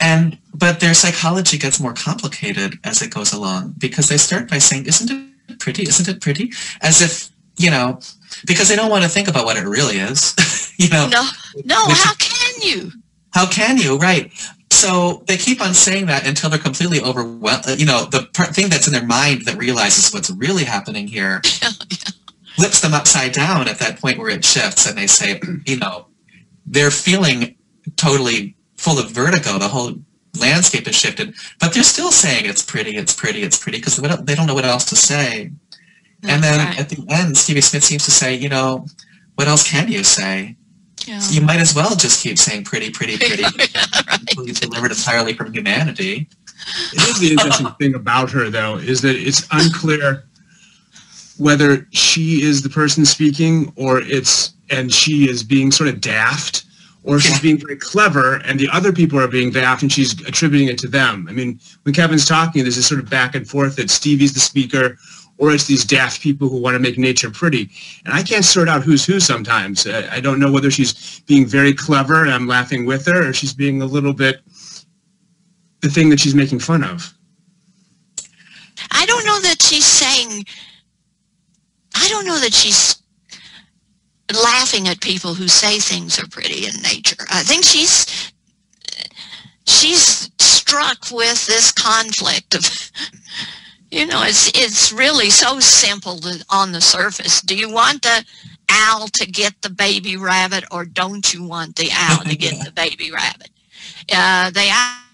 Speaker 2: And but their psychology gets more complicated as it goes along because they start by saying, "Isn't it pretty? Isn't it pretty?" As if you know, because they don't want to think about what it really is. you know,
Speaker 4: No, no,
Speaker 2: Which-
Speaker 4: how can you?
Speaker 2: how can you? Right. So they keep on saying that until they're completely overwhelmed. You know, the part, thing that's in their mind that realizes what's really happening here flips them upside down at that point where it shifts and they say, you know, they're feeling totally full of vertigo. The whole landscape has shifted, but they're still saying it's pretty, it's pretty, it's pretty because they don't, they don't know what else to say. And then
Speaker 4: Right.
Speaker 2: at the end, Stevie Smith seems to say, you know, what else can you say?
Speaker 4: Yeah.
Speaker 2: You might as well just keep saying pretty, pretty, pretty until you've delivered entirely from humanity.
Speaker 3: It is the interesting thing about her, though, is that it's unclear whether she is the person speaking or it's and she is being sort of daft or she's being very clever and the other people are being daft and she's attributing it to them. I mean, when Kevin's talking, there's this sort of back and forth that Stevie's the speaker or it's these daft people who want to make nature pretty. And I can't sort out who's who sometimes. I, I don't know whether she's being very clever and I'm laughing with her or she's being a little bit the thing that she's making fun of.
Speaker 4: I don't know that she's saying, I don't know that she's laughing at people who say things are pretty in nature. I think she's, she's struck with this conflict of, you know, it's, it's really so simple to, on the surface. Do you want the owl to get the baby rabbit or don't you want the owl to get the baby rabbit? Uh, the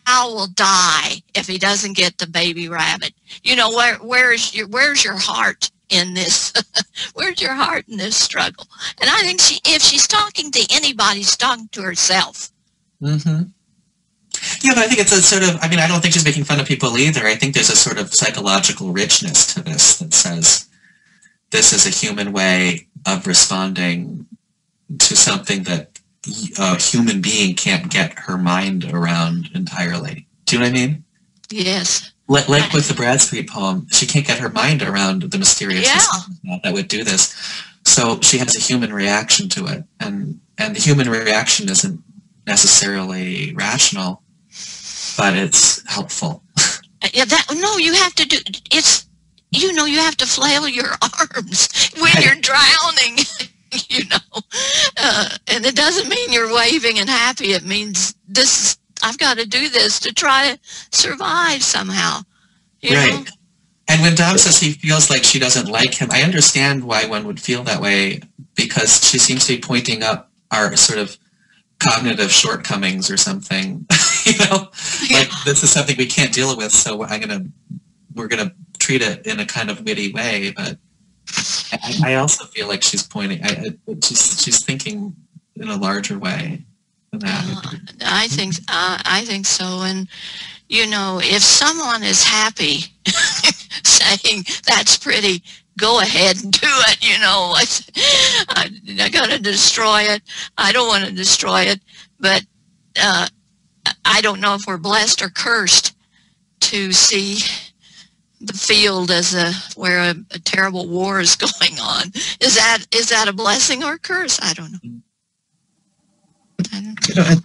Speaker 4: owl will die if he doesn't get the baby rabbit you know where where's your where's your heart in this where's your heart in this struggle and i think she if she's talking to anybody she's talking to herself
Speaker 2: Mm-hmm. Yeah, but I think it's a sort of, I mean, I don't think she's making fun of people either. I think there's a sort of psychological richness to this that says this is a human way of responding to something that a human being can't get her mind around entirely. Do you know what I mean?
Speaker 4: yes
Speaker 2: Like, like with the Bradstreet poem, she can't get her mind around the mysteriousness
Speaker 4: Yeah.
Speaker 2: that would do this. So she has a human reaction to it, and and the human reaction isn't necessarily rational, but it's helpful.
Speaker 4: Uh, yeah that no you have to do it's you know you have to flail your arms when
Speaker 2: Right.
Speaker 4: you're drowning you know uh, and it doesn't mean you're waving and happy it means this is i've got to do this to try to survive somehow you know?
Speaker 2: Right. And when Dom says he feels like she doesn't like him, I understand why one would feel that way because she seems to be pointing up our sort of cognitive shortcomings or something. you know, like this is something we can't deal with, so I'm gonna we're gonna treat it in a kind of witty way. But I, I also feel like she's pointing. I, I, she's she's thinking in a larger way.
Speaker 4: I think uh, I think so, and you know, if someone is happy saying that's pretty, go ahead and do it. You know, I, I got to destroy it. I don't want to destroy it, but uh, I don't know if we're blessed or cursed to see the field as a where a, a terrible war is going on. Is that is that a blessing or a curse? I don't know. I don't know.
Speaker 1: You know,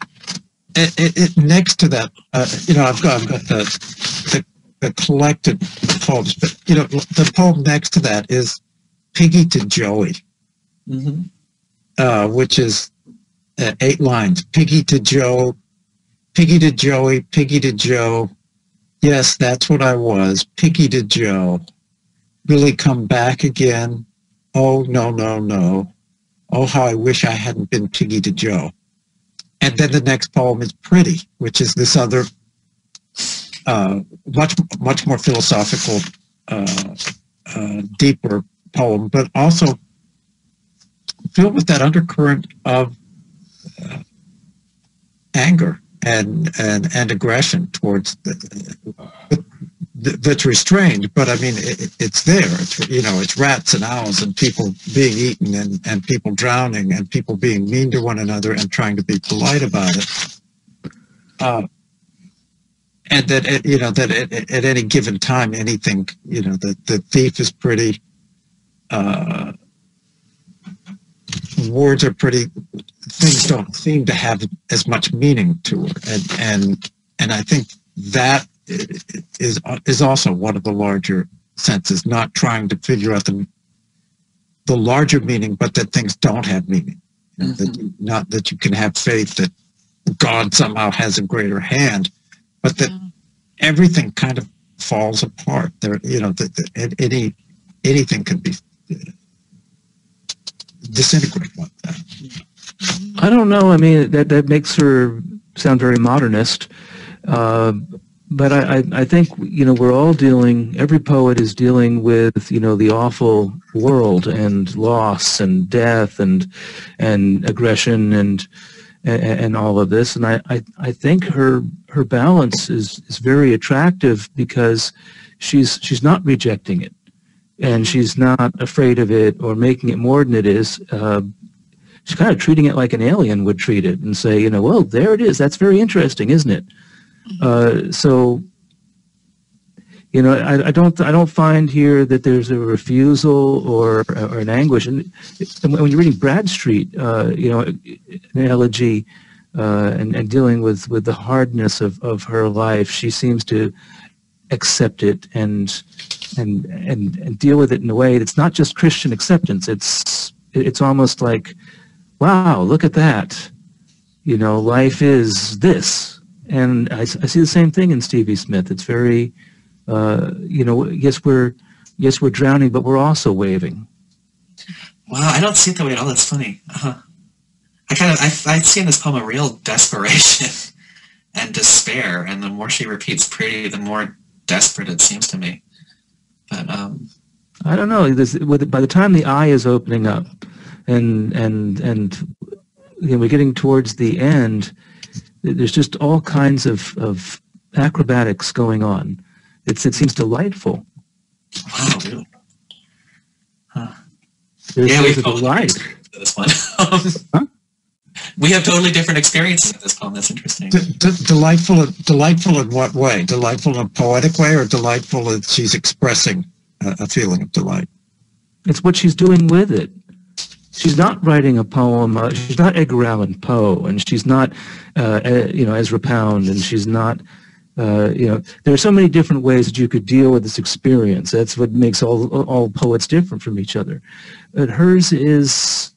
Speaker 1: it, it, it, next to that, uh, you know, I've got, I've got the, the, the collected poems, but, you know, the poem next to that is Piggy to Joey,
Speaker 2: Mm-hmm.
Speaker 1: uh, which is uh, eight lines. Piggy to Joe, Piggy to Joey, Piggy to Joe. Yes, that's what I was. Piggy to Joe. Really come back again? Oh, no, no, no. Oh, how I wish I hadn't been Piggy to Joe. And then the next poem is Pretty, which is this other, uh, much, much more philosophical, uh, uh, deeper poem, but also filled with that undercurrent of uh, anger and, and, and aggression towards the, that's restrained, but I mean, it, it's there. It's, you know, it's rats and owls and people being eaten and, and people drowning and people being mean to one another and trying to be polite about it. Uh, and that, you know, that at, at any given time, anything, you know, the, the thief is pretty, uh, words are pretty, things don't seem to have as much meaning to her. And, and, and I think that is is also one of the larger senses, not trying to figure out the the larger meaning, but that things don't have meaning. You know, that you, not that you can have faith that God somehow has a greater hand, but that everything kind of falls apart. There, you know, that, that any anything can be uh, disintegrate like that.
Speaker 5: I don't know. I mean, that that makes her sound very modernist. Uh, but I, I, think you know we're all dealing. Every poet is dealing with you know the awful world and loss and death and and aggression and and, and all of this. And I, I, I think her her balance is is very attractive because she's she's not rejecting it, and she's not afraid of it or making it more than it is. Uh, she's kind of treating it like an alien would treat it and say, you know, well, there it is. That's very interesting, isn't it? Uh, so, you know, I, I, don't I don't find here that there's a refusal or or an anguish. And, when you're reading Bradstreet, uh, you know, an elegy uh, and, and dealing with, with the hardness of, of her life, she seems to accept it and and and and deal with it in a way that's not just Christian acceptance. It's it's almost like, wow, look at that. You know, life is this and I, I, see the same thing in Stevie Smith. It's very, uh, you know, yes we're yes we're drowning, but we're also waving.
Speaker 2: Wow, I don't see it that way at all. That's funny. Uh-huh. I kind of I, I see in this poem a real desperation and despair, and the more she repeats "pretty," the more desperate it seems to me. But um,
Speaker 5: I don't know. This, by the time the eye is opening up, and and and you know, we're getting towards the end there's just all kinds of, of acrobatics going on. It's, it seems delightful.
Speaker 2: Wow, really? Huh.
Speaker 5: There's,
Speaker 2: yeah,
Speaker 5: there's
Speaker 2: we
Speaker 5: a delight.
Speaker 2: This one. huh? We have totally different experiences in this poem. That's interesting.
Speaker 1: D- d- delightful, delightful in what way? Delightful in a poetic way, or delightful that she's expressing a, a feeling of delight?
Speaker 5: It's what she's doing with it she's not writing a poem. Uh, she's not Edgar Allan Poe, and she's not, uh, you know, Ezra Pound, and she's not, uh, you know, there are so many different ways that you could deal with this experience. That's what makes all all poets different from each other. But hers is,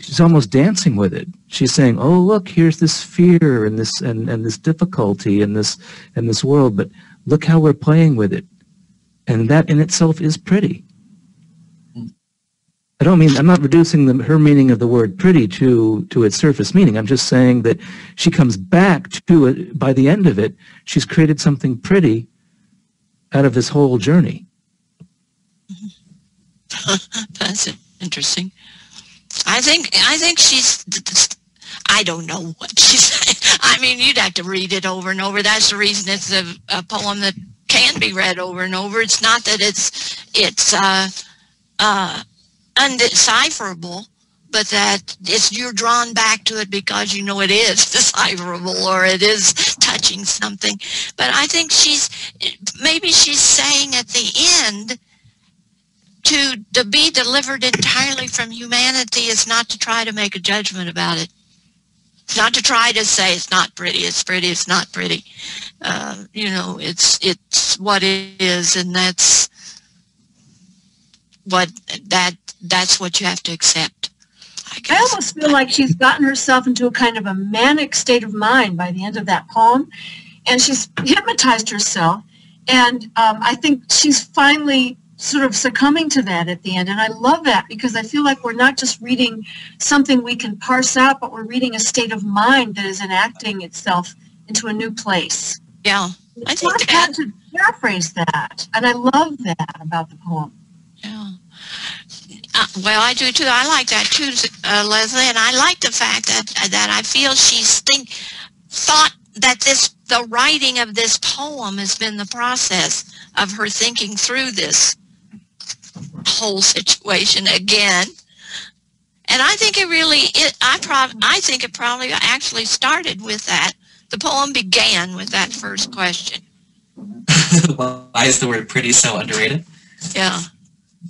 Speaker 5: she's almost dancing with it. She's saying, "Oh, look, here's this fear and this and and this difficulty and this and this world, but look how we're playing with it." And that in itself is pretty. I don't mean, I'm not reducing the, her meaning of the word pretty to, to its surface meaning. I'm just saying that she comes back to it, by the end of it, she's created something pretty out of this whole journey.
Speaker 4: That's interesting. I think, I think she's, I don't know what she's. I mean, you'd have to read it over and over. That's the reason it's a, a poem that can be read over and over. It's not that it's, it's, uh, uh, undecipherable, but that it's you're drawn back to it because you know it is decipherable or it is touching something. But I think she's maybe she's saying at the end to to be delivered entirely from humanity is not to try to make a judgment about it. It's Not to try to say it's not pretty, it's pretty, it's not pretty. Uh, you know, it's it's what it is, and that's what that that's what you have to accept. I
Speaker 6: I almost feel like she's gotten herself into a kind of a manic state of mind by the end of that poem, and she's hypnotized herself. And um, I think she's finally sort of succumbing to that at the end. And I love that because I feel like we're not just reading something we can parse out, but we're reading a state of mind that is enacting itself into a new place.
Speaker 4: Yeah, I think
Speaker 6: bad to paraphrase that, and I love that about the poem.
Speaker 4: yeah. Uh, well, I do too. I like that too, uh, Leslie, and I like the fact that that I feel she's think thought that this the writing of this poem has been the process of her thinking through this whole situation again. And I think it really, it, I prob, I think it probably actually started with that. The poem began with that first question.
Speaker 2: Why is the word pretty so underrated?
Speaker 4: Yeah.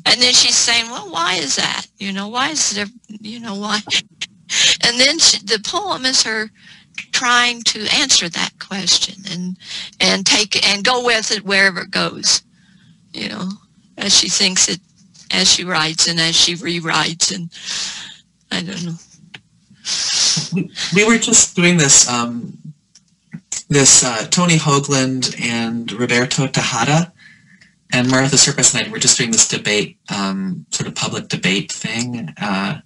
Speaker 4: And then she's saying, well, why is that? You know, why is there, you know, why? And then she, the poem is her trying to answer that question and, and take, and go with it wherever it goes, you know, as she thinks it, as she writes and as she rewrites and I don't know.
Speaker 2: We, we were just doing this, um, this uh, Tony Hoagland and Roberto Tejada and Martha Serpas and I were just doing this debate, um, sort of public debate thing uh,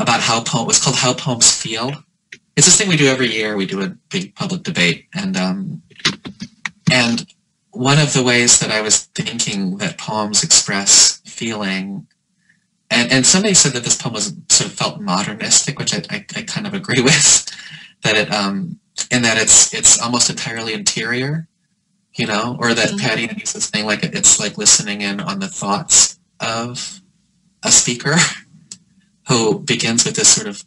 Speaker 2: about how poem was called How Poems Feel. It's this thing we do every year. We do a big public debate, and um, and one of the ways that I was thinking that poems express feeling, and and somebody said that this poem was sort of felt modernistic, which I, I, I kind of agree with, that it um, in that it's it's almost entirely interior you know, or that
Speaker 4: Mhm.
Speaker 2: Patty uses this thing like it's like listening in on the thoughts of a speaker who begins with this sort of,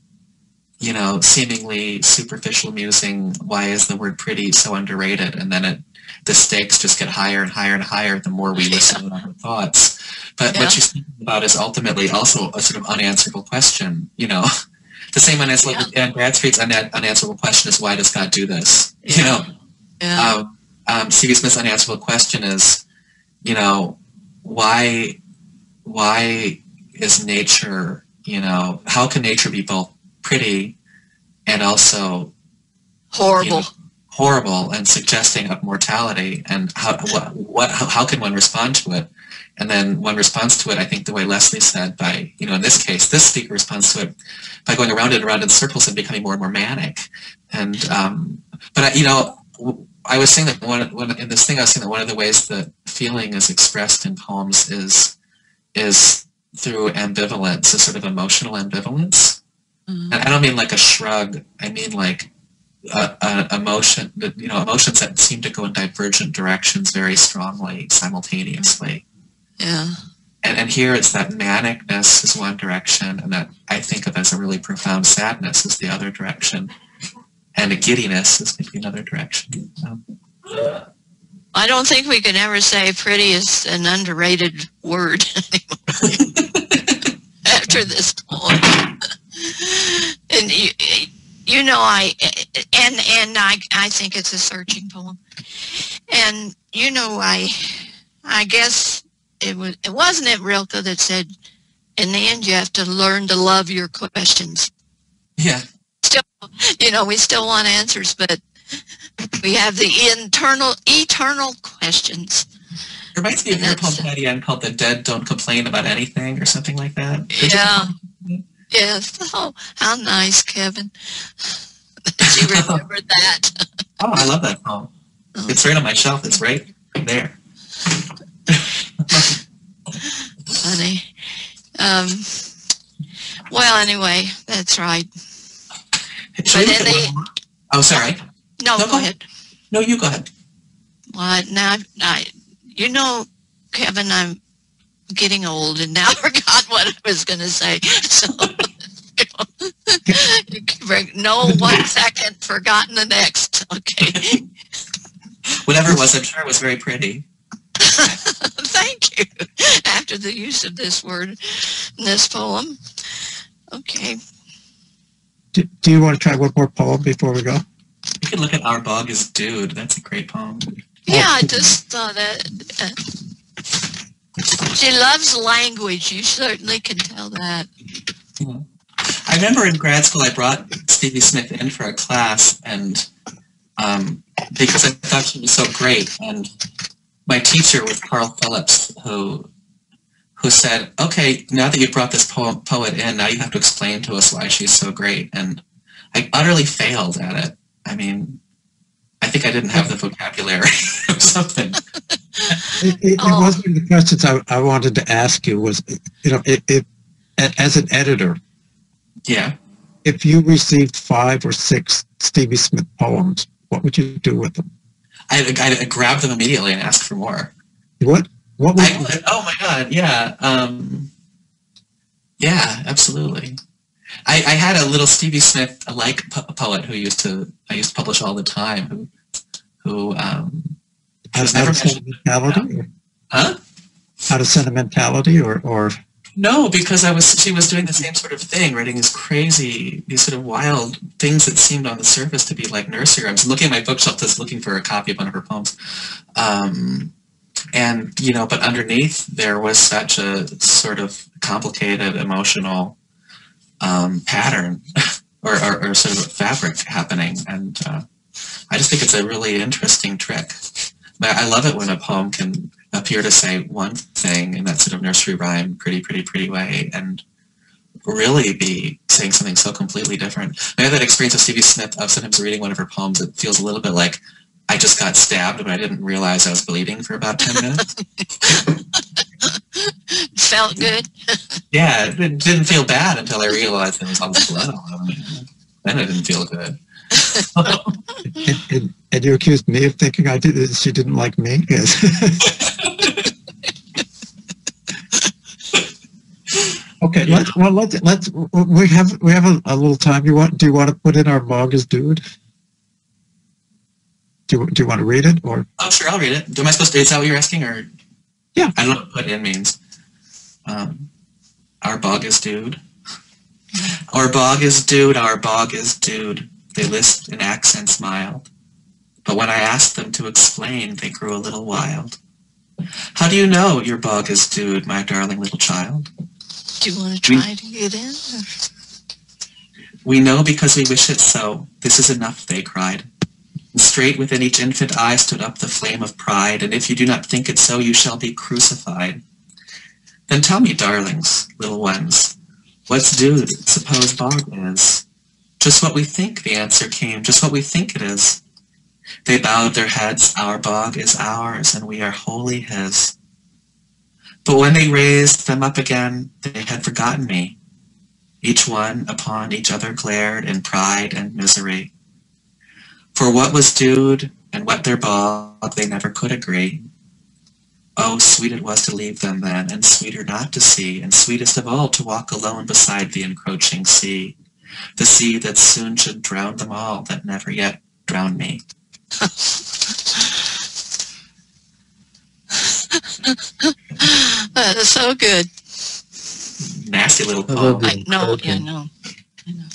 Speaker 2: you know, seemingly superficial musing, why is the word pretty so underrated? And then it, the stakes just get higher and higher and higher the more we listen in on her thoughts. But
Speaker 4: Yeah.
Speaker 2: what she's thinking about is ultimately also a sort of unanswerable question, you know. The same unanswerable, and Bradstreet's unanswerable question is why does God do this? You know,
Speaker 4: Yeah.
Speaker 2: um, um, Stevie Smith's unanswerable question is, you know, why, why is nature, you know, how can nature be both pretty and also
Speaker 4: Horrible.
Speaker 2: you know, horrible and suggesting of mortality and how, what, what, how, how can one respond to it? And then one responds to it, I think the way Leslie said by, you know, in this case, this speaker responds to it by going around and around in circles and becoming more and more manic. And, um, but I, you know, I was saying that one, one in this thing, I was saying that one of the ways that feeling is expressed in poems is, is through ambivalence, a sort of emotional ambivalence.
Speaker 4: Mhm.
Speaker 2: And I don't mean like a shrug. I mean like a, a emotion, that, you know, emotions that seem to go in divergent directions very strongly simultaneously.
Speaker 4: Yeah.
Speaker 2: And, and here it's that manicness is one direction, and that I think of as a really profound sadness is the other direction, and a giddiness is maybe another direction. Um,
Speaker 4: I don't think we can ever say pretty is an underrated word anymore after this poem. and you, you know, I and and I I think it's a searching poem. And you know, I I guess it was it wasn't it Rilke that said, in the end, you have to learn to love your questions.
Speaker 2: yeah,
Speaker 4: Still, you know, we still want answers, but we have the internal, eternal questions.
Speaker 2: it reminds me of your poem,
Speaker 4: That's-
Speaker 2: Patty Ann, called "The Dead Don't Complain About Anything" or something like that. Did you-
Speaker 4: Yeah. Yes. Oh, how nice, Kevin. that you remembered that.
Speaker 2: Oh, I love that poem.
Speaker 4: Oh.
Speaker 2: It's right on my shelf. It's right there.
Speaker 4: Funny. Um, well, anyway, that's right. But then they-
Speaker 2: Oh, sorry.
Speaker 4: No,
Speaker 2: No,
Speaker 4: go
Speaker 2: go
Speaker 4: ahead.
Speaker 2: No, you go ahead.
Speaker 4: Well, now, I, you know, Kevin, I'm getting old and now I forgot what I was going to say. So no one second, forgotten the next. Okay.
Speaker 2: Whatever it was, I'm sure it was very pretty.
Speaker 4: Thank you. After the use of this word in this poem. Okay.
Speaker 1: Do, do you want to try one more poem before we go?
Speaker 2: You can look at Our Bog is Dood. That's a great poem.
Speaker 4: Yeah, I just thought that. Uh, she loves language. You certainly can tell that.
Speaker 2: I remember in grad school, I brought Stevie Smith in for a class, and um, because I thought she was so great, and my teacher was Carl Phillips, who who said, "Okay, now that you brought this poem, poet in, now you have to explain to us why she's so great." And I utterly failed at it. I mean, I think I didn't have the vocabulary or something.
Speaker 1: It, it,
Speaker 4: Oh.
Speaker 1: it wasn't the questions I, I wanted to ask you was, you know, it, it, as an editor,
Speaker 2: Yeah.
Speaker 1: if you received five or six Stevie Smith poems, what would you do with them?
Speaker 2: I, I, I grabbed them immediately and asked for more.
Speaker 1: What, what
Speaker 2: I would. Oh my god, yeah. Um, yeah, absolutely. I, I had a little Stevie Smith like po- poet who used to I used to publish all the time who who um, was never mentioned.
Speaker 1: sentimentality, or,
Speaker 2: huh?
Speaker 1: out of sentimentality, or, or
Speaker 2: No, because I was she was doing the same sort of thing, writing these crazy, these sort of wild things that seemed on the surface to be like nursery rhymes. Looking at my bookshelf, just looking for a copy of one of her poems, um, and you know, but underneath there was such a sort of complicated emotional um, pattern or, or, or sort of fabric happening, and uh, I just think it's a really interesting trick. I I love it when a poem can appear to say one thing in that sort of nursery rhyme, pretty, pretty, pretty way, and really be saying something so completely different. I have that experience of Stevie Smith of sometimes reading one of her poems. It feels a little bit like I just got stabbed, but I didn't realize I was bleeding for about 10 minutes.
Speaker 4: Felt good.
Speaker 2: yeah, it didn't feel bad until I realized there was all this blood all over me. Then it didn't feel good.
Speaker 1: and, and, and you accused me of thinking I did, this she didn't like me? Yes. okay, let's, well, let's, let's, we have, we have a, a little time. You want, do you want to put in our Bog is dood? Do you, do you want to read it or?
Speaker 2: Oh, sure, I'll read it. Am I supposed to, is that what you're asking, or?
Speaker 1: Yeah.
Speaker 2: I don't know what put in means. Um, our bog is dood. Our bog is dood, our bog is dood. They lisped in accents mild. But when I asked them to explain, they grew a little wild. How do you know your bog is dood, my darling little child?
Speaker 4: Do you want to try to get in?
Speaker 2: We know because we wish it so. This is enough, they cried. Straight within each infant eye stood up the flame of pride, and if you do not think it so, you shall be crucified. Then tell me, darlings, little ones, what's due suppose bog is? Just what we think, the answer came, just what we think it is. They bowed their heads, our bog is ours, and we are wholly his. But when they raised them up again, they had forgotten me. Each one upon each other glared in pride and misery. For what was dood and what their bog, they never could agree. Oh, sweet it was to leave them then, and sweeter not to see, and sweetest of all to walk alone beside the encroaching sea, the sea that soon should drown them all, that never yet drowned me.
Speaker 4: Uh, so good.
Speaker 2: Nasty little poem.
Speaker 5: the
Speaker 4: I know, yeah, I know. I know.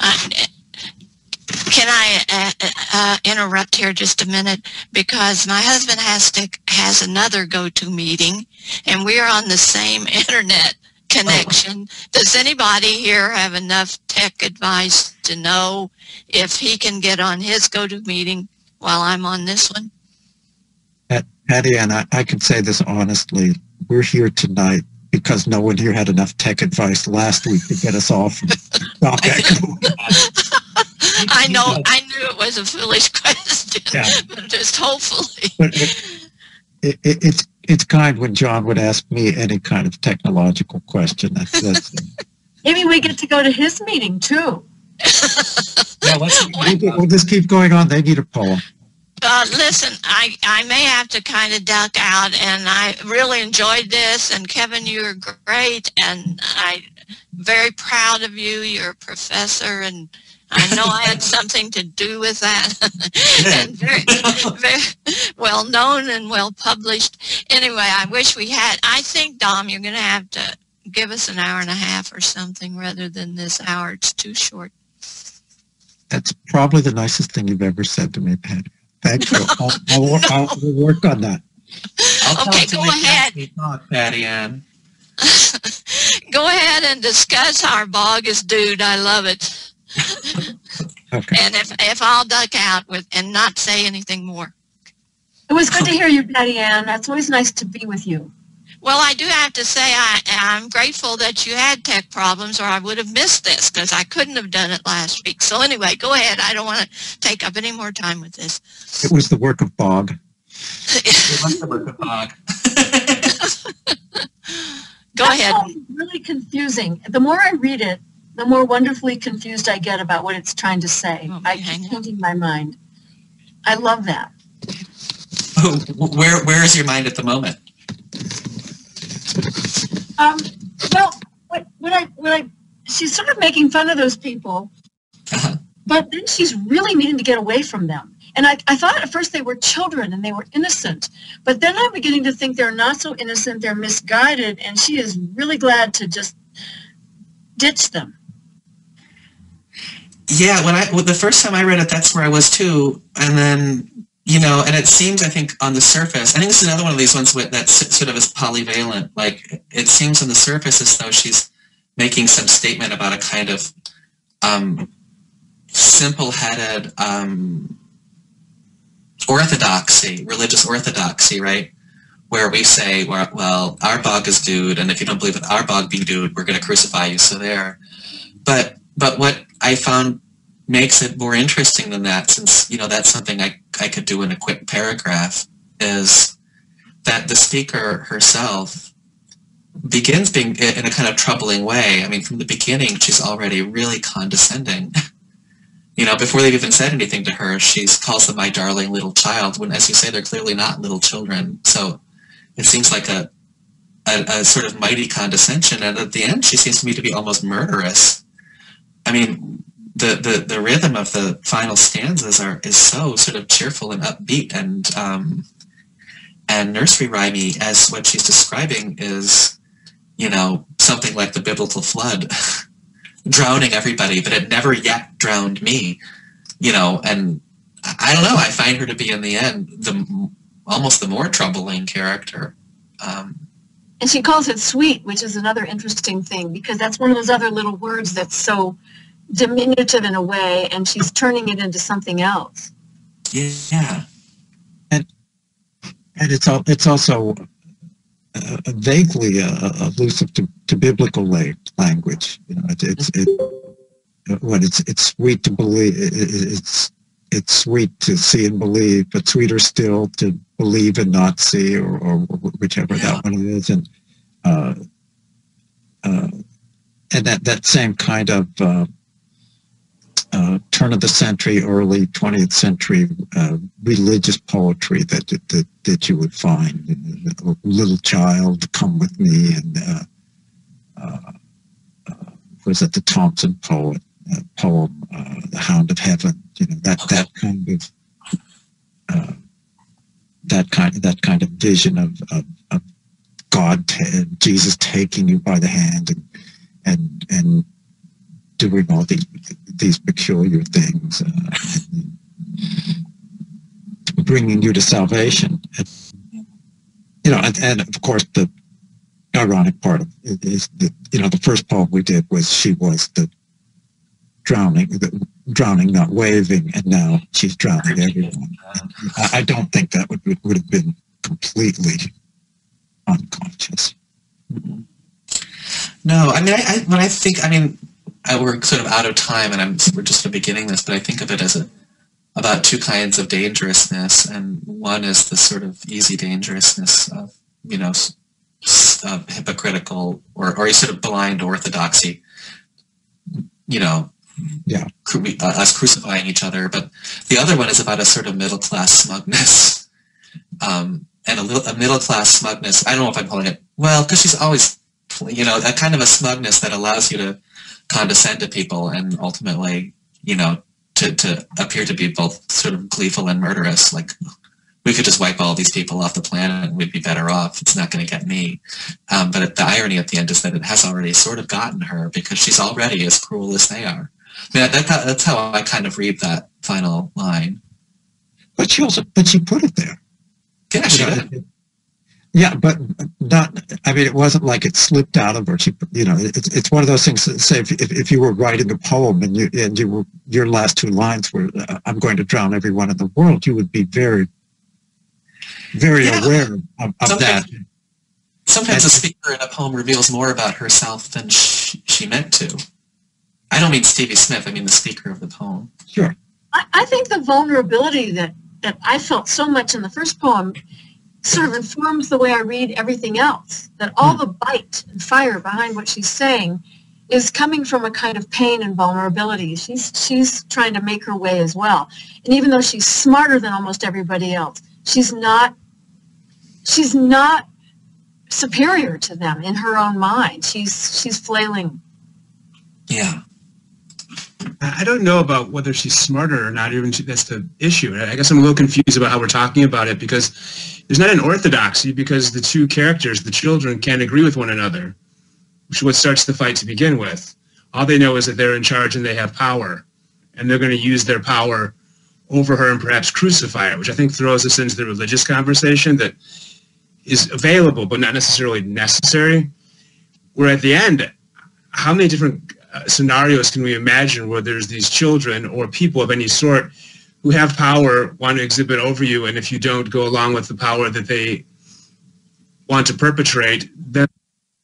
Speaker 4: I, can I uh, uh, interrupt here just a minute? Because my husband has to has another go-to meeting, and we are on the same internet connection. Does anybody here have enough tech advice to know if he can get on his go-to meeting while I'm on this one?
Speaker 1: Patty, and I, I can say this honestly, we're here tonight because no one here had enough tech advice last week to get us off. Doc Echo.
Speaker 4: I know, I knew it was a foolish question,
Speaker 1: Yeah.
Speaker 4: but just hopefully.
Speaker 1: But it, it, it, it's it's kind when John would ask me any kind of technological question. That's, that's
Speaker 6: Maybe we get to go to his meeting too.
Speaker 2: Yeah, what's
Speaker 1: we'll, we'll just keep going on. They need a poem.
Speaker 4: Uh, listen, I, I may have to kind of duck out, and I really enjoyed this. And Kevin, you were great, and I'm very proud of you. You're a professor, and I know I had something to do with that. and very, very well known and well published. Anyway, I wish we had. I think, Dom, you're going to have to give us an hour and a half or something rather than this hour. It's too short.
Speaker 1: That's probably the nicest thing you've ever said to me, Patty. Thank you. I'll, I'll, I'll, I'll work on that.
Speaker 2: I'll
Speaker 4: Okay, go ahead.
Speaker 2: me Talk, Patty Ann.
Speaker 4: Go ahead and discuss our bog is dood. I love it.
Speaker 1: Okay.
Speaker 4: And if, if I'll duck out with and not say anything more.
Speaker 6: It was good to hear you, Patty Ann. It's always nice to be with you.
Speaker 4: Well, I do have to say I, I'm grateful that you had tech problems or I would have missed this because I couldn't have done it last week. So anyway, go ahead. I don't want to take up any more time with this.
Speaker 1: It was the work of Bog.
Speaker 2: It must have looked a bog.
Speaker 4: go
Speaker 6: That
Speaker 4: ahead.
Speaker 6: really confusing. The more I read it, the more wonderfully confused I get about what it's trying to say.
Speaker 4: Oh,
Speaker 6: I
Speaker 4: hang
Speaker 6: keep changing my mind. I love that.
Speaker 2: Oh, where where is your mind at the moment?
Speaker 6: Um, well, what, what I, what I, she's sort of making fun of those people,
Speaker 2: Uh-huh.
Speaker 6: but then she's really needing to get away from them. And I, I thought at first they were children and they were innocent, but then I'm beginning to think they're not so innocent, they're misguided, and she is really glad to just ditch them.
Speaker 2: Yeah, when I well, the first time I read it, that's where I was too. And then you know, and it seems I think on the surface, I think this is another one of these ones with that sort of is polyvalent. Like it seems on the surface as though she's making some statement about a kind of um, simple-headed um, orthodoxy, religious orthodoxy, right? Where we say, well, well, our bog is dood, and if you don't believe in our bog being dood, we're going to crucify you. So there. But but what I found makes it more interesting than that, since you know that's something I I could do in a quick paragraph, is that the speaker herself begins being in a kind of troubling way. I mean, from the beginning, she's already really condescending. You know, before they've even said anything to her, she calls them my darling little child, when, as you say, they're clearly not little children. So it seems like a, a, a sort of mighty condescension. And at the end, she seems to me to be almost murderous. I mean, the, the, the rhythm of the final stanzas are is so sort of cheerful and upbeat and um, and nursery rhymey as what she's describing is, you know, something like the biblical flood, drowning everybody, but it never yet drowned me, you know. And I don't know. I find her to be in the end the almost the more troubling character. Um,
Speaker 6: And she calls it sweet, which is another interesting thing because that's one of those other little words that's so diminutive in a way, and she's turning it into something else.
Speaker 2: yeah.
Speaker 1: And and it's al- it's also uh, vaguely uh, elusive to, to biblical language. You know, it, it's it, what it's it's sweet to believe. It, it's it's sweet to see and believe, but sweeter still to believe and not see, or, or whichever
Speaker 2: Yeah.
Speaker 1: that one is. And uh, uh, and that that same kind of uh, uh, turn of the century, early 20th century uh, religious poetry that, that that you would find. Little child, come with me, and uh, uh, uh, was it the Thompson poet uh, poem, uh, "The Hound of Heaven"? You know that that kind of uh, that kind that kind of vision of of, of God, ta- Jesus taking you by the hand and and and doing all these these peculiar things, uh, bringing you to salvation. And, you know, and, and of course the ironic part of it is that you know the first poem we did was she was the drowning, the drowning, not waving, and now she's drowning everyone. I, I don't think that would would have been completely unconscious.
Speaker 2: No, I mean, I, I when I think, I mean, I, we're sort of out of time, and I'm we're just beginning this, but I think of it as a about two kinds of dangerousness, and one is the sort of easy dangerousness of you know uh, hypocritical or or sort of blind orthodoxy. You know,
Speaker 1: Yeah.
Speaker 2: uh, us crucifying each other, but the other one is about a sort of middle class smugness, um, and a little a middle class smugness. I don't know if I'm calling it well because she's always you know, a kind of a smugness that allows you to condescend to people and ultimately, you know, to, to appear to be both sort of gleeful and murderous. Like, we could just wipe all these people off the planet and we'd be better off. It's not going to get me. Um, but the irony at the end is that it has already sort of gotten her because she's already as cruel as they are. Mean, that, that, that's how I kind of read that final line.
Speaker 1: But she also, but she put it there.
Speaker 2: Yeah, she
Speaker 1: You know,
Speaker 2: did.
Speaker 1: Yeah, but not. I mean, it wasn't like it slipped out of her. She, you know, it's it's one of those things. That say, if, if if you were writing a poem and you and you were your last two lines were, uh, "I'm going to drown everyone in the world," you would be very, very
Speaker 2: Yeah.
Speaker 1: aware of, of that.
Speaker 2: Sometimes- Sometimes a speaker in a poem reveals more about herself than she, she meant to. I don't mean Stevie Smith. I mean the speaker of the poem.
Speaker 1: Sure.
Speaker 6: I, I think the vulnerability that, that I felt so much in the first poem sort of informs the way I read everything else. That all hmm. the bite and fire behind what she's saying is coming from a kind of pain and vulnerability. She's she's trying to make her way as well. And even though she's smarter than almost everybody else, she's not she's not superior to them in her own mind. She's she's flailing.
Speaker 2: Yeah.
Speaker 3: I don't know about whether she's smarter or not. Even she- that's the issue. I guess I'm a little confused about how we're talking about it because there's not an orthodoxy because the two characters, the children, can't agree with one another, which is what starts the fight to begin with. All they know is that they're in charge and they have power, and they're going to use their power over her and perhaps crucify her, which I think throws us into the religious conversation that is available but not necessarily necessary. Where at the end, how many different scenarios can we imagine where there's these children or people of any sort who have power want to exhibit over you and if you don't go along with the power that they want to perpetrate then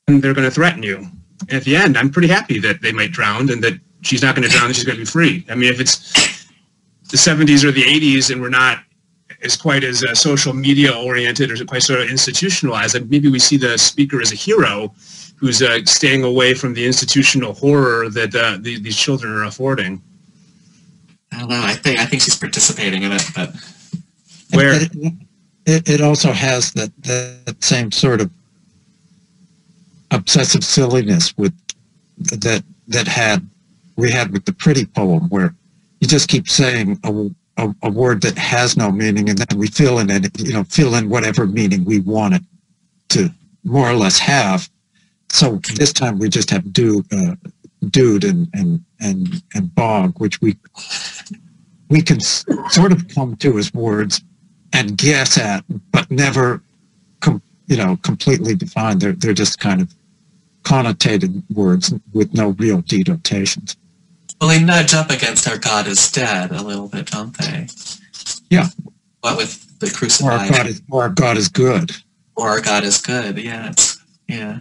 Speaker 3: they're going to threaten you. And at the end i'm pretty happy that they might drown and that she's not going to drown and she's going to be free. I mean if it's the 70s or the 80s and we're not as quite as uh, social media oriented or quite sort of institutionalized and maybe we see the speaker as a hero who's uh, staying away from the institutional horror that uh, the, these children are affording.
Speaker 2: I don't know. I think I think she's participating in it, but
Speaker 3: Where
Speaker 1: It, it, it also has that, that same sort of obsessive silliness with that that had we had with the pretty poem where you just keep saying a, a, a word that has no meaning and then we fill in it you know fill in whatever meaning we want it to more or less have so this time we just have dood uh, dood and and and and bog which we we can sort of come to as words and guess at, but never, com- you know, completely defined. They're they're just kind of connotated words with no real denotations.
Speaker 2: well, they nudge up against our God is dead a little bit, don't they?
Speaker 1: Yeah.
Speaker 2: What with the
Speaker 1: Or our
Speaker 2: crucified,
Speaker 1: God is or our God is good.
Speaker 2: or our God is good. Yeah, yeah,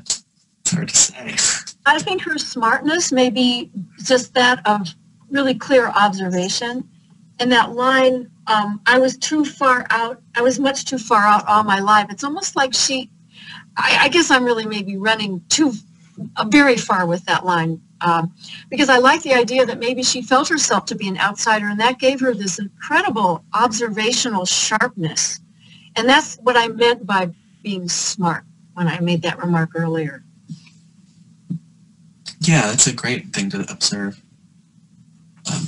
Speaker 2: it's hard to say.
Speaker 6: I think her smartness may be just that of really clear observation. And that line, um, I was too far out, I was much too far out all my life. It's almost like she, I, I guess I'm really maybe running too uh, very far with that line. Um, because I like the idea that maybe she felt herself to be an outsider and that gave her this incredible observational sharpness. And that's what I meant by being smart when I made that remark earlier.
Speaker 2: Yeah, that's a great thing to observe. Um,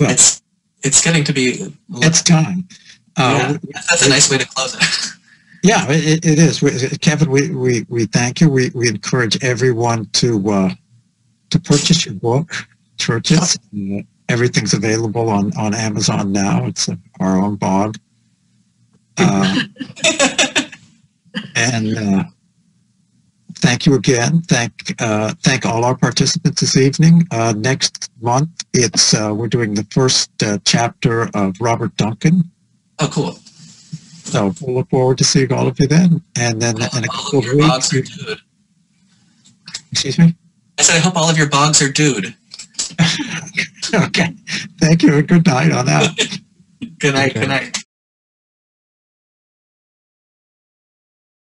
Speaker 1: Well-
Speaker 2: it's it's getting to be.
Speaker 1: It's time. Uh,
Speaker 2: yeah, that's a nice way to close it.
Speaker 1: Yeah, it, it is. We, Kevin, we, we, we thank you. We, we encourage everyone to uh, to purchase your book, Churches. Uh, Everything's available on, on Amazon now. It's uh, our own blog. Uh, and uh, thank you again. Thank uh, thank all our participants this evening. Uh, next month, it's uh, we're doing the first uh, chapter of Robert Duncan.
Speaker 2: oh, cool.
Speaker 1: So we'll look forward to seeing all of you then. And then in a couple
Speaker 2: of
Speaker 1: of
Speaker 2: your bogs
Speaker 1: weeks,
Speaker 2: are dood.
Speaker 1: excuse me.
Speaker 2: I said I hope all of your bogs are dood.
Speaker 1: Okay. Thank you and good night on that.
Speaker 2: Good night.
Speaker 5: Okay.
Speaker 2: Good night.